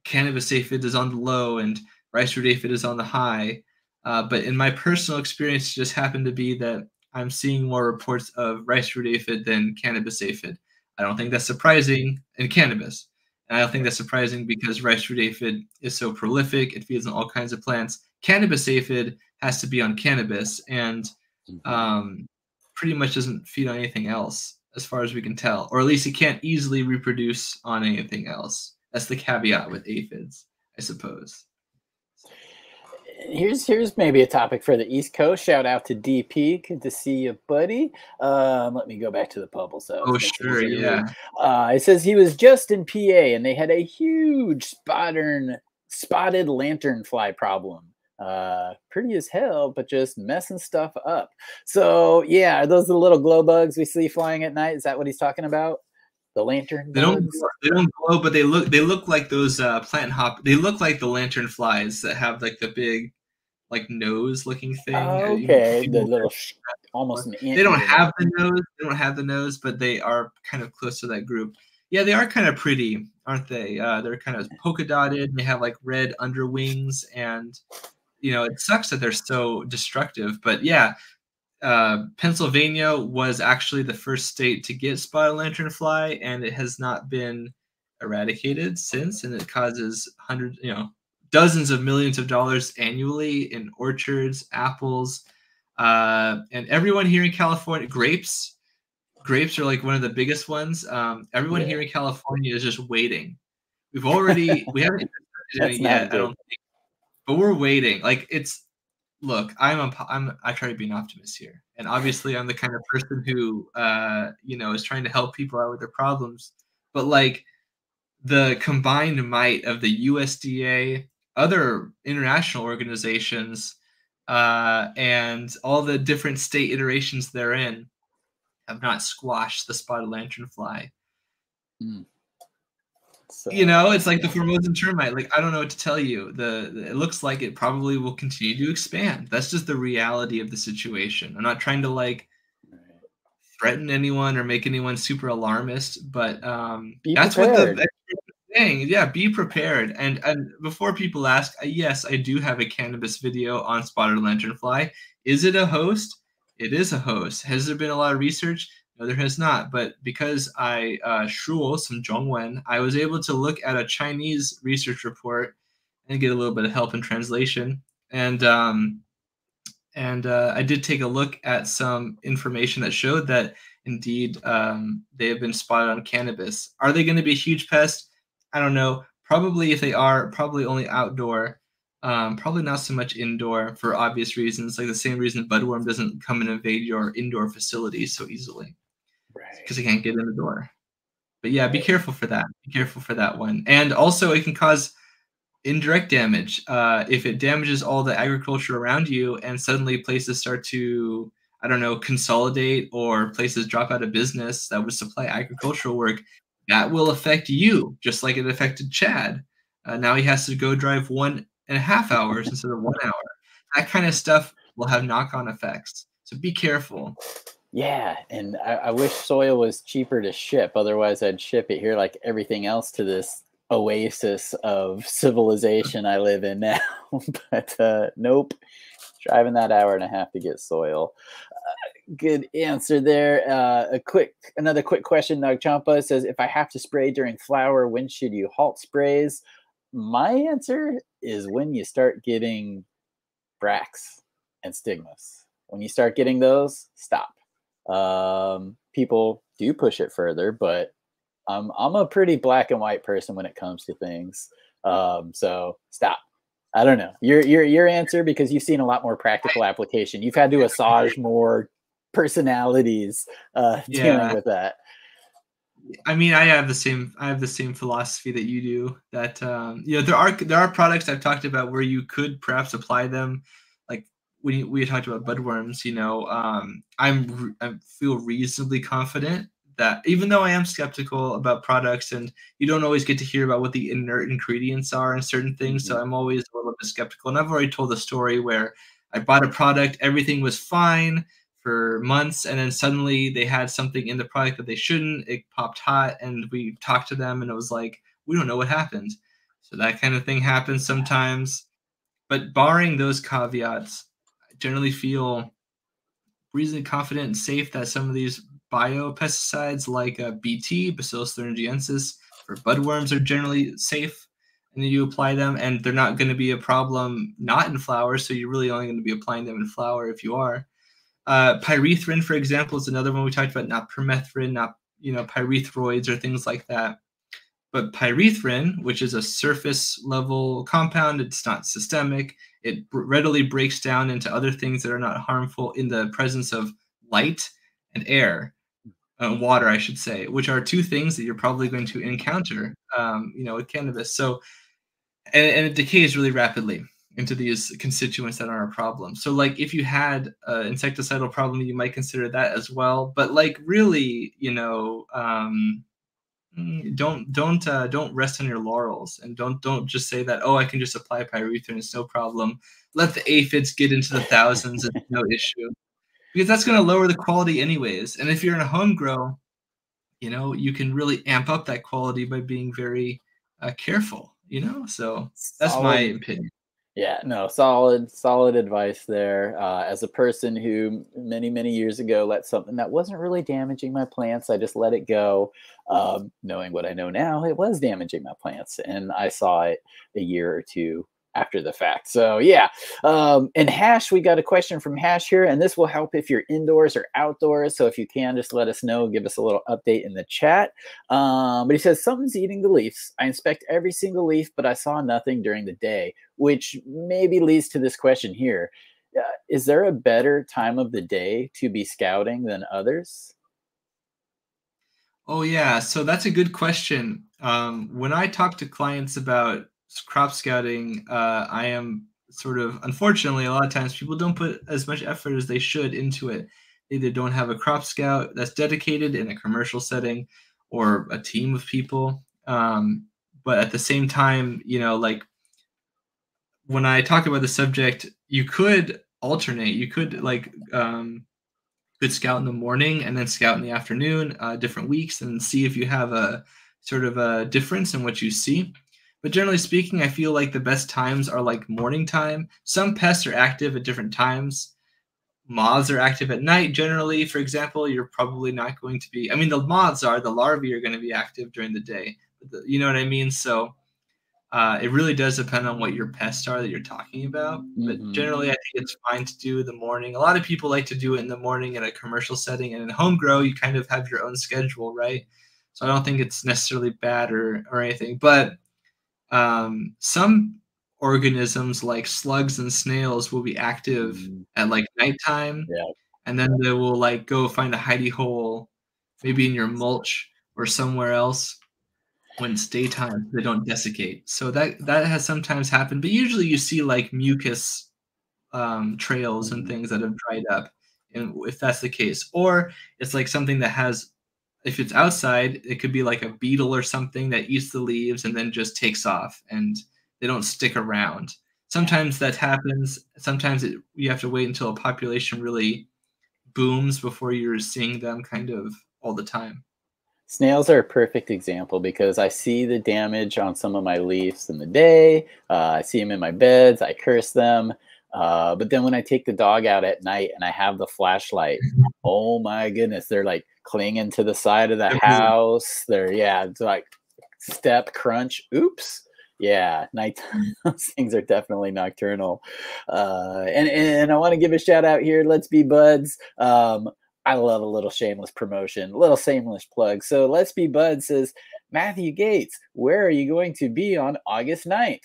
B: cannabis aphid is on the low and rice root aphid is on the high. Uh, but in my personal experience, it just happened to be that I'm seeing more reports of rice root aphid than cannabis aphid. I don't think that's surprising in cannabis. And I don't think that's surprising because rice root aphid is so prolific. It feeds on all kinds of plants. Cannabis aphid has to be on cannabis and mm-hmm. um, pretty much doesn't feed on anything else, as far as we can tell. Or at least it can't easily reproduce on anything else. That's the caveat with aphids, I suppose
A: here's here's maybe a topic for the East Coast. Shout out to DP. Good to see you, buddy. Um, let me go back to the bubble. So
B: oh sure, yeah.
A: Uh, it says he was just in PA and they had a huge spotted spotted lanternfly problem. Uh, pretty as hell, but just messing stuff up. So yeah, are those the little glow bugs we see flying at night? Is that what he's talking about? the lantern.
B: They don't. They don't glow, but they look. They look like those uh, plant hop. They look like the lantern flies that have like the big, like nose looking thing.
A: Oh, okay, the little sh- almost an.
B: They don't have the nose. They don't have the nose, but they are kind of close to that group. Yeah, they are kind of pretty, aren't they? Uh, they're kind of polka dotted. They have like red underwings, and you know it sucks that they're so destructive. But yeah, uh, Pennsylvania was actually the first state to get spotted lanternfly, and it has not been eradicated since. And it causes hundreds, you know, dozens of millions of dollars annually in orchards, apples, uh, and everyone here in California, grapes. Grapes are like one of the biggest ones. Um, everyone yeah. here in California is just waiting. We've already we haven't *laughs* yet, I don't think, but we're waiting. Like it's look, I'm a, I'm I try to be an optimist here, and obviously I'm the kind of person who uh, you know is trying to help people out with their problems. But like the combined might of the USDA, other international organizations, uh, and all the different state iterations therein, have not squashed the spotted lanternfly.
A: So,
B: You know, it's like the Formosan termite. Like I don't know what to tell you. The, the- it looks like it probably will continue to expand. That's just the reality of the situation. I'm not trying to like threaten anyone or make anyone super alarmist, but um, that's what the saying. *laughs* Yeah, be prepared. And and before people ask, uh, yes, I do have a cannabis video on spotted lanternfly. Is it a host? It is a host. Has there been a lot of research? No, there has not. But because I uh, shul some Zhongwen, I was able to look at a Chinese research report and get a little bit of help in translation. And um, and uh, I did take a look at some information that showed that indeed um, they have been spotted on cannabis. Are they going to be a huge pest? I don't know. Probably if they are, probably only outdoor. Um, probably not so much indoor for obvious reasons, like the same reason budworm doesn't come and invade your indoor facilities so easily
A: Right.
B: because they can't get in the door. But yeah, be careful for that. Be careful for that one. And also, it can cause indirect damage uh, if it damages all the agriculture around you, and suddenly places start to, I don't know, consolidate or places drop out of business that would supply agricultural work. That will affect you, just like it affected Chad. Uh, now he has to go drive one and a half hours instead of one hour. That kind of stuff will have knock-on effects. So be careful.
A: Yeah, and I, I wish soil was cheaper to ship. Otherwise, I'd ship it here like everything else to this oasis of civilization I live in now. *laughs* but uh, nope, driving that hour and a half to get soil. Uh, good answer there. Uh, a quick, another quick question. Nug Champa says, if I have to spray during flower, when should you halt sprays? My answer is when you start getting bracts and stigmas. When you start getting those, stop um, people do push it further, but I'm I'm a pretty black and white person when it comes to things. Um, so stop. I don't know your your your answer because you've seen a lot more practical application. You've had to massage more personalities uh, *laughs*
B: Yeah.
A: dealing with that.
B: I mean, I have the same I have the same philosophy that you do. That um, you know, there are there are products I've talked about where you could perhaps apply them, when we talked about budworms. You know, um, I'm I feel reasonably confident that even though I am skeptical about products, and you don't always get to hear about what the inert ingredients are in certain things, so I'm always a little bit skeptical. And I've already told the story where I bought a product, everything was fine for months and then suddenly they had something in the product that they shouldn't it popped hot and we talked to them and it was like we don't know what happened so that kind of thing happens sometimes but barring those caveats generally feel reasonably confident and safe that some of these biopesticides like uh, bt bacillus thuringiensis for budworms are generally safe and then you apply them and they're not going to be a problem not in flowers so you're really only going to be applying them in flower if you are uh, pyrethrin, for example, is another one we talked about. Not permethrin, not you know pyrethroids or things like that. But pyrethrin, which is a surface level compound, it's not systemic. It readily breaks down into other things that are not harmful in the presence of light and air, uh, water, I should say, which are two things that you're probably going to encounter, um, you know, with cannabis. So, and, and it decays really rapidly into these constituents that are a problem. So like if you had an insecticidal problem, you might consider that as well. But like really, you know, um, don't don't uh, don't rest on your laurels and don't don't just say that oh I can just apply pyrethrin it's no problem. Let the aphids get into the thousands it's no *laughs* issue because that's going to lower the quality anyways. And if you're in a home grow, you know you can really amp up that quality by being very uh, careful. You know, so that's my opinion.
A: Yeah, no, solid, solid advice there. Uh, as a person who many, many years ago let something that wasn't really damaging my plants, I just let it go. Um, knowing what I know now, it was damaging my plants, and I saw it a year or two after the fact. So yeah, um, and Hash, we got a question from Hash here, and this will help if you're indoors or outdoors. So if you can, just let us know, give us a little update in the chat. Um, but he says something's eating the leaves. I inspect every single leaf, but I saw nothing during the day, which maybe leads to this question here: uh, Is there a better time of the day to be scouting than others?
B: Oh yeah, so that's a good question. Um, when I talk to clients about crop scouting, uh, I am sort of unfortunately a lot of times people don't put as much effort as they should into it either don't have a crop scout that's dedicated in a commercial setting or a team of people. Um, but at the same time, you know, like when I talk about the subject, you could alternate. You could like um, could scout in the morning and then scout in the afternoon, uh, different weeks, and see if you have a sort of a difference in what you see. But generally speaking, I feel like the best times are like morning time. Some pests are active at different times. Moths are active at night. Generally, for example, you're probably not going to be. I mean, the moths are. The larvae are going to be active during the day. You know what I mean? So uh, it really does depend on what your pests are that you're talking about. But
A: Mhm.
B: generally, I think it's fine to do in the morning. A lot of people like to do it in the morning in a commercial setting, and in home grow, you kind of have your own schedule, right? So I don't think it's necessarily bad or or anything. But um, some organisms like slugs and snails will be active
A: Mm.
B: at like nighttime,
A: Yeah.
B: and then they will like go find a hidey hole, maybe in your mulch or somewhere else when it's daytime they don't desiccate. So that that has sometimes happened but usually you see like mucus um, trails and things that have dried up and if that's the case or it's like something that has if it's outside it could be like a beetle or something that eats the leaves and then just takes off and they don't stick around. Sometimes that happens. Sometimes it, you have to wait until a population really booms before you're seeing them kind of all the time
A: Snails are a perfect example because I see the damage on some of my leaves in the day. Uh, I see them in my beds. I curse them. Uh, but then when I take the dog out at night and I have the flashlight, oh my goodness, they're like clinging to the side of the house. They're, yeah, it's like step crunch. Oops. Yeah, night. *laughs* Those things are definitely nocturnal. Uh, and, and I want to give a shout out here. Let's be buds. Um, I love a little shameless promotion, a little shameless plug. So Let's Be Buds says, Matthew Gates, where are you going to be on August 9th?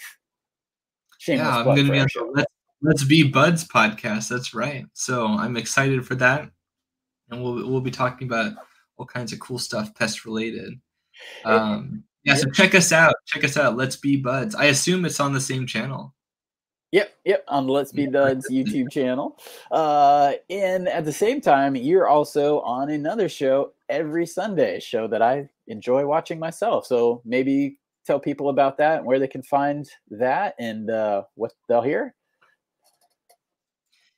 A: Shameless
B: yeah, I'm going to be on the Let's, Let's Be Buds podcast. That's right. So I'm excited for that, and we'll we'll be talking about all kinds of cool stuff pest related. Um, yeah, so check us out. Check us out. Let's Be Buds. I assume it's on the same channel.
A: Yep, yep, on the Let's Be Buds YouTube channel. Uh, and at the same time, you're also on another show every Sunday, show that I enjoy watching myself. So maybe tell people about that and where they can find that and uh, what they'll hear.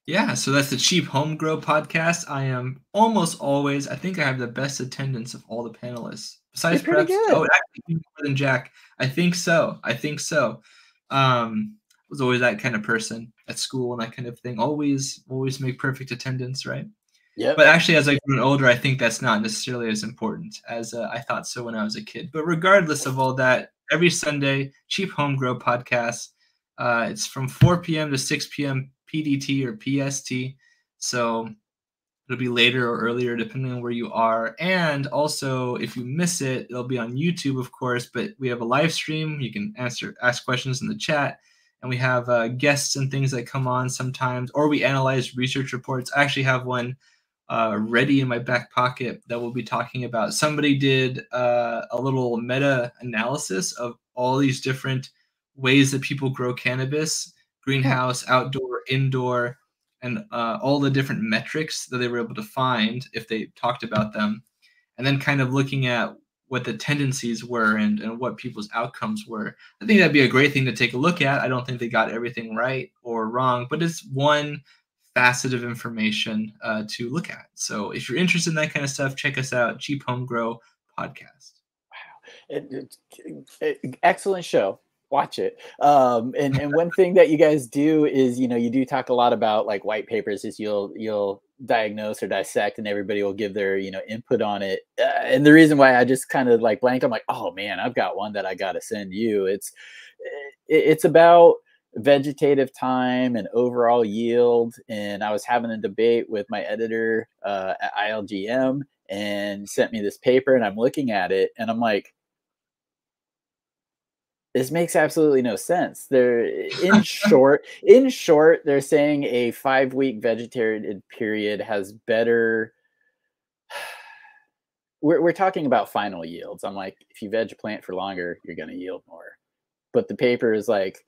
B: Yeah, so that's the Cheap Home Grow podcast. I am almost always. I think I have the best attendance of all the panelists. Besides, perhaps oh, actually more than Jack. I think so. I think so. Um, was always that kind of person at school and that kind of thing. Always, always make perfect attendance, right?
A: Yeah.
B: But actually, as I grown older, I think that's not necessarily as important as uh, I thought so when I was a kid. But regardless of all that, every Sunday, Cheap Home Grow podcast. Uh, it's from 4 p.m. to 6 p.m. PDT or PST. So it'll be later or earlier depending on where you are. And also, if you miss it, it'll be on YouTube, of course. But we have a live stream. You can answer ask questions in the chat. And we have uh, guests and things that come on sometimes, or we analyze research reports. I actually have one uh, ready in my back pocket that we'll be talking about. Somebody did uh, a little meta analysis of all these different ways that people grow cannabis greenhouse, outdoor, indoor, and uh, all the different metrics that they were able to find if they talked about them. And then kind of looking at what the tendencies were and, and what people's outcomes were. I think that'd be a great thing to take a look at. I don't think they got everything right or wrong, but it's one facet of information uh, to look at. So if you're interested in that kind of stuff, check us out, Cheap Home Grow Podcast.
A: It- it- it- excellent show watch it um and and one thing that you guys do is you know you do talk a lot about like white papers is you'll you'll diagnose or dissect and everybody will give their you know input on it uh, and the reason why i just kind of like blank i'm like oh man i've got one that i gotta send you. It's it's about vegetative time and overall yield and i was having a debate with my editor uh, at ilgm and sent me this paper and i'm looking at it and i'm like this makes absolutely no sense. They're *laughs* in short, in short, they're saying a five week vegetarian period has better. *sighs* We're, we're talking about final yields. I'm like, if you veg a plant for longer, you're going to yield more. But the paper is like,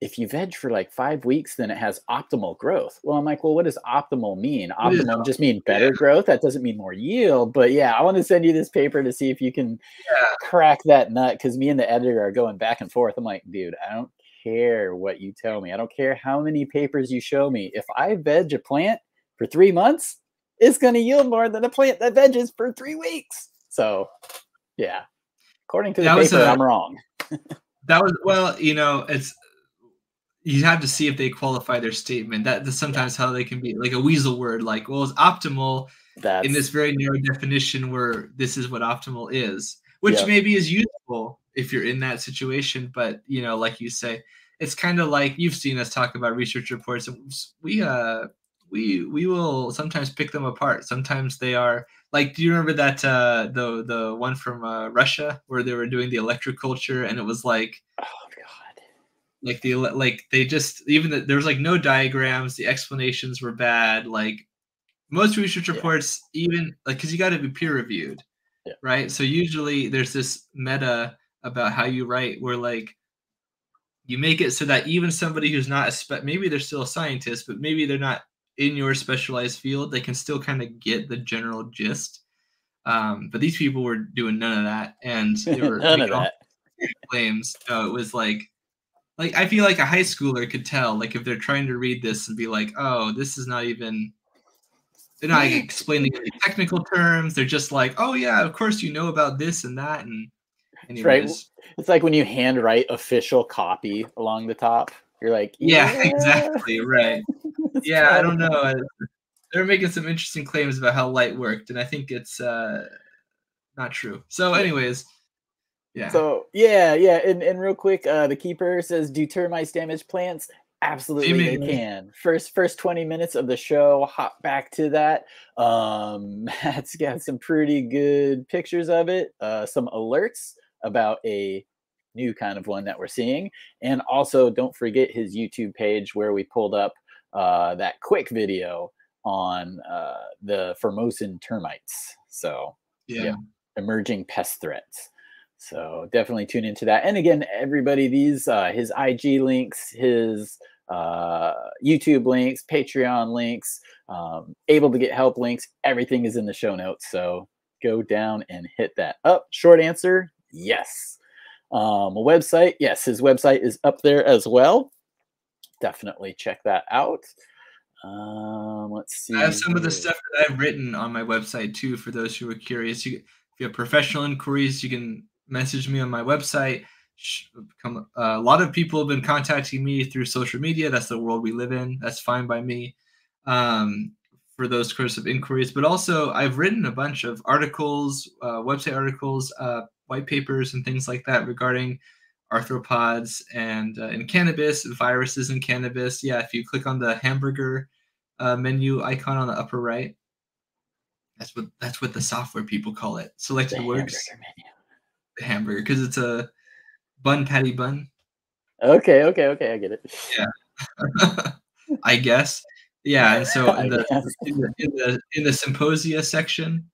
A: if you veg for like five weeks, then it has optimal growth. Well, I'm like, well, what does optimal mean? Optimal just mean better growth. That doesn't mean more yield. But yeah, I want to send you this paper to see if you can
B: Yeah.
A: crack that nut because me and the editor are going back and forth. I'm like, dude, I don't care what you tell me. I don't care how many papers you show me. If I veg a plant for three months, it's going to yield more than a plant that veggies for three weeks. So, yeah, according to the
B: That
A: paper, I'm wrong. *laughs*
B: That was well, you know, it's you have to see if they qualify their statement. That that's sometimes how they can be like a weasel word, like, well, it's optimal
A: That's
B: in this very narrow definition where this is what optimal is, which
A: Yeah.
B: maybe is useful if you're in that situation. But you know, like you say, it's kind of like you've seen us talk about research reports. We uh we we will sometimes pick them apart. Sometimes they are like, do you remember that uh the the one from uh, Russia where they were doing the electroculture and it was like
A: oh
B: like the like they just even the, there was like no diagrams the explanations were bad like most research
A: Yeah.
B: reports even like because you got to be peer reviewed
A: Yeah.
B: right so usually there's this meta about how you write where like you make it so that even somebody who's not a spe- maybe they're still a scientist but maybe they're not in your specialized field they can still kind of get the general gist um, but these people were doing none of that and they *laughs* were
A: none of that.
B: claims. So it was like, like I feel like a high schooler could tell, like if they're trying to read this and be like, oh, this is not even. They're not explaining any technical terms. They're just like, oh yeah, of course you know about this and that, and
A: That's right. It's like when you handwrite official copy along the top. You're like,
B: yeah, exactly, right. *laughs* Yeah, I don't know. They're making some interesting claims about how light worked, and I think it's uh not true. So, anyways, yeah,
A: So yeah, yeah, and, and real quick, uh, the keeper says, "Do termites damage plants?" Absolutely,
B: Amen.
A: they can. First, first twenty minutes of the show, hop back to that. Um, *laughs* Matt's got some pretty good pictures of it, uh, some alerts about a new kind of one that we're seeing, and also don't forget his YouTube page where we pulled up uh, that quick video on uh, the Formosan termites. So
B: yeah.
A: yeah. emerging pest threats. So definitely tune into that. And again, everybody, these uh, his IG links, his uh, YouTube links, Patreon links, um, able to get help links, everything is in the show notes. So go down and hit that up. Short answer, yes. Um, a website, yes, his website is up there as well. Definitely check that out. Um, let's see.
B: I have some of the stuff that I've written on my website too. For those who are curious, you, if you have professional inquiries, you can message me on my website. Come, uh, a lot of people have been contacting me through social media. That's the world we live in. That's fine by me. Um, for those sorts of inquiries, but also I've written a bunch of articles, uh, website articles, uh, white papers, and things like that regarding arthropods and uh, in cannabis, viruses in cannabis. Yeah, if you click on the hamburger uh, menu icon on the upper right. That's what that's what the software people call it.
A: The
B: Selected works
A: hamburger menu.
B: the hamburger because it's a bun patty bun.
A: Okay, okay, okay, I get it.
B: Yeah, *laughs* I guess. Yeah, and so *laughs* in the, in the in the in the symposia section,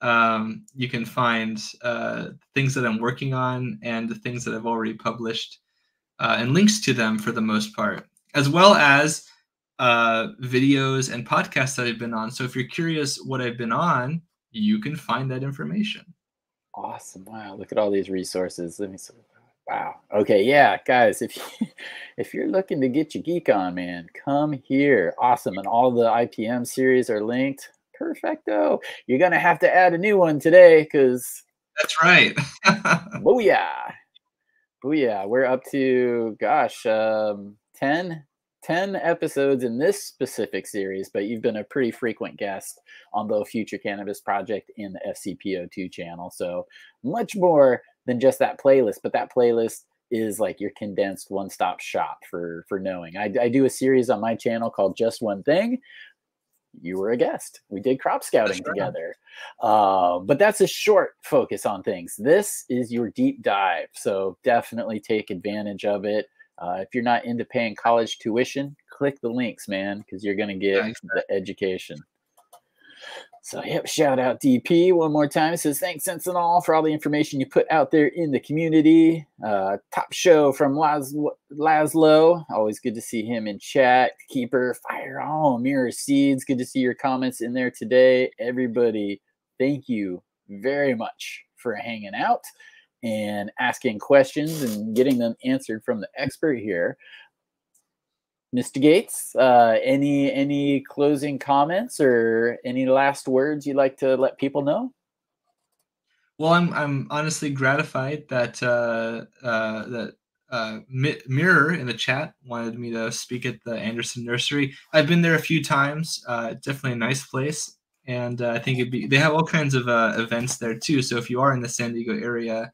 B: um, you can find uh, things that I'm working on and the things that I've already published, uh, and links to them for the most part, as well as uh, videos and podcasts that I've been on. So if you're curious what I've been on, you can find that information.
A: Awesome. Wow. Look at all these resources. Let me see. Wow. Okay. Yeah, guys, if you, *laughs* if you're looking to get your geek on, man, come here. Awesome. And all the IPM series are linked. Perfecto. You're gonna have to add a new one today because
B: That's right. *laughs*
A: booyah. Booyah. We're up to gosh, um 10, 10 episodes in this specific series, but you've been a pretty frequent guest on the Future Cannabis Project in the FCP02 channel. So much more than just that playlist, but that playlist is like your condensed one-stop shop for for knowing. I, I do a series on my channel called Just One Thing. You were a guest. We did crop scouting
B: right.
A: together. Uh, but that's a short focus on things. This is your deep dive. So definitely take advantage of it. Uh, if you're not into paying college tuition, click the links, man, because you're going to get the education. So, yep, shout out DP one more time. It says, Thanks, Zenthanol, for all the information you put out there in the community. Uh, top show from Las- Laszlo. Always good to see him in chat. Keeper, fire on. Mirror Seeds, good to see your comments in there today. Everybody, thank you very much for hanging out and asking questions and getting them answered from the expert here. Mr. Gates, uh, any any closing comments or any last words you'd like to let people know?
B: Well, I'm I'm honestly gratified that uh, uh, that uh, Mirror in the chat wanted me to speak at the Anderson Nursery. I've been there a few times. Uh, definitely a nice place, and uh, I think it'd be. They have all kinds of uh, events there too. So if you are in the San Diego area,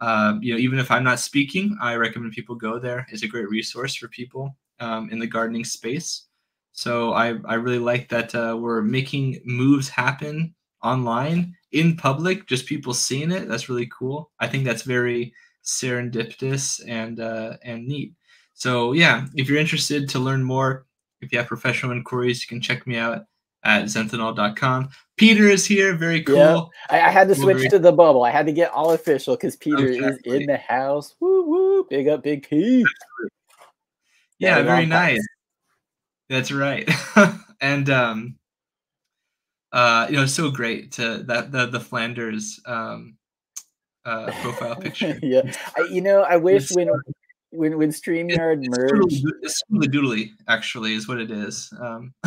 B: um, you know, even if I'm not speaking, I recommend people go there. It's a great resource for people um, in the gardening space. So I, I really like that uh, we're making moves happen online in public, just people seeing it. That's really cool. I think that's very serendipitous and uh, and neat. So yeah, if you're interested to learn more, if you have professional inquiries, you can check me out at zenthanol.com. Peter is here. Very cool. Yeah.
A: I, I, had to switch to the bubble. I had to get all official because Peter is in the house. Woo woo! Big up, Big P.
B: Yeah, very nice. That's right. *laughs* and um uh you know, so great to that the the Flanders um uh profile picture. *laughs*
A: yeah. I, you know, I wish when when when StreamYard it's, merged
B: it's Scoodly Doodly actually is what it is. Um *laughs*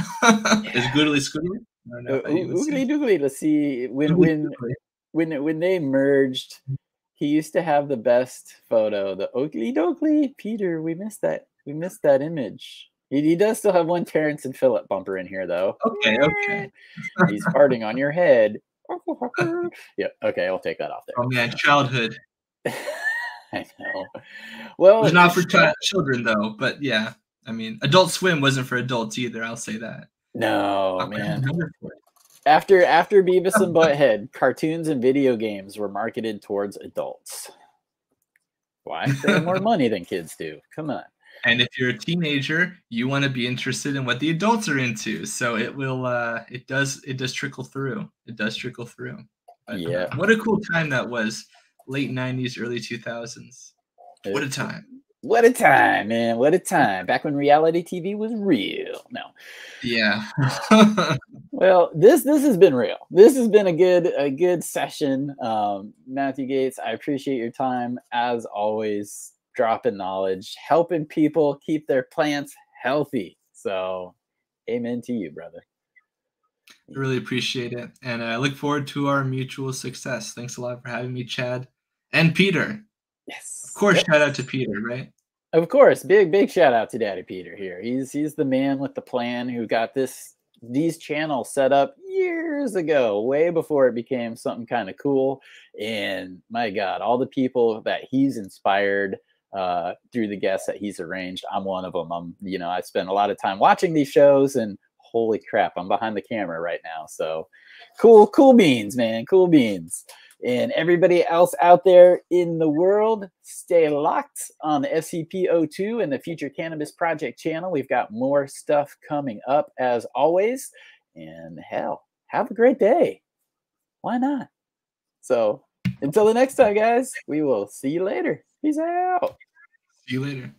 B: is Goodly Scoodly?
A: Uh, oogly doogly. Let's see. When when when when they merged, he used to have the best photo. The Oakley Dokley. Peter, we missed that we missed that image. He, he does still have one Terrance and Phillip bumper in here, though.
B: Okay, okay. *laughs*
A: He's farting on your head. *laughs* yeah, okay, I'll take that off there.
B: Oh man, childhood. *laughs*
A: I know. Well,
B: it's not for ch- children though, but yeah, I mean, Adult Swim wasn't for adults either. I'll say that.
A: No, okay. man. After after Beavis and Butthead, cartoons and video games were marketed towards adults. Why? They have more money than kids do. Come on.
B: And if you're a teenager, you want to be interested in what the adults are into. So it will uh it does it does trickle through. It does trickle through.
A: But, uh, yeah.
B: Uh, what a cool time that was. Late 90s, early 2000s. What a time.
A: What a time, man. What a time. Back when reality TV was real. No.
B: Yeah. *laughs*
A: well, this this has been real. This has been a good a good session. Um, Matthew Gates, I appreciate your time as always dropping knowledge, helping people keep their plants healthy. So, amen to you, brother.
B: I really appreciate it. And I look forward to our mutual success. Thanks a lot for having me, Chad and Peter.
A: Yes.
B: Of course, shout out to Peter, right?
A: Of course, big big shout out to Daddy Peter here. He's he's the man with the plan who got this these channels set up years ago, way before it became something kind of cool. And my God, all the people that he's inspired uh, through the guests that he's arranged. I'm one of them. I'm, you know, I spend a lot of time watching these shows and holy crap, I'm behind the camera right now. So cool, cool beans, man. Cool beans. And everybody else out there in the world, stay locked on the FCP02 and the Future Cannabis Project channel. We've got more stuff coming up as always. And hell, have a great day. Why not? So until the next time, guys, we will see you later. Peace out.
B: See you later.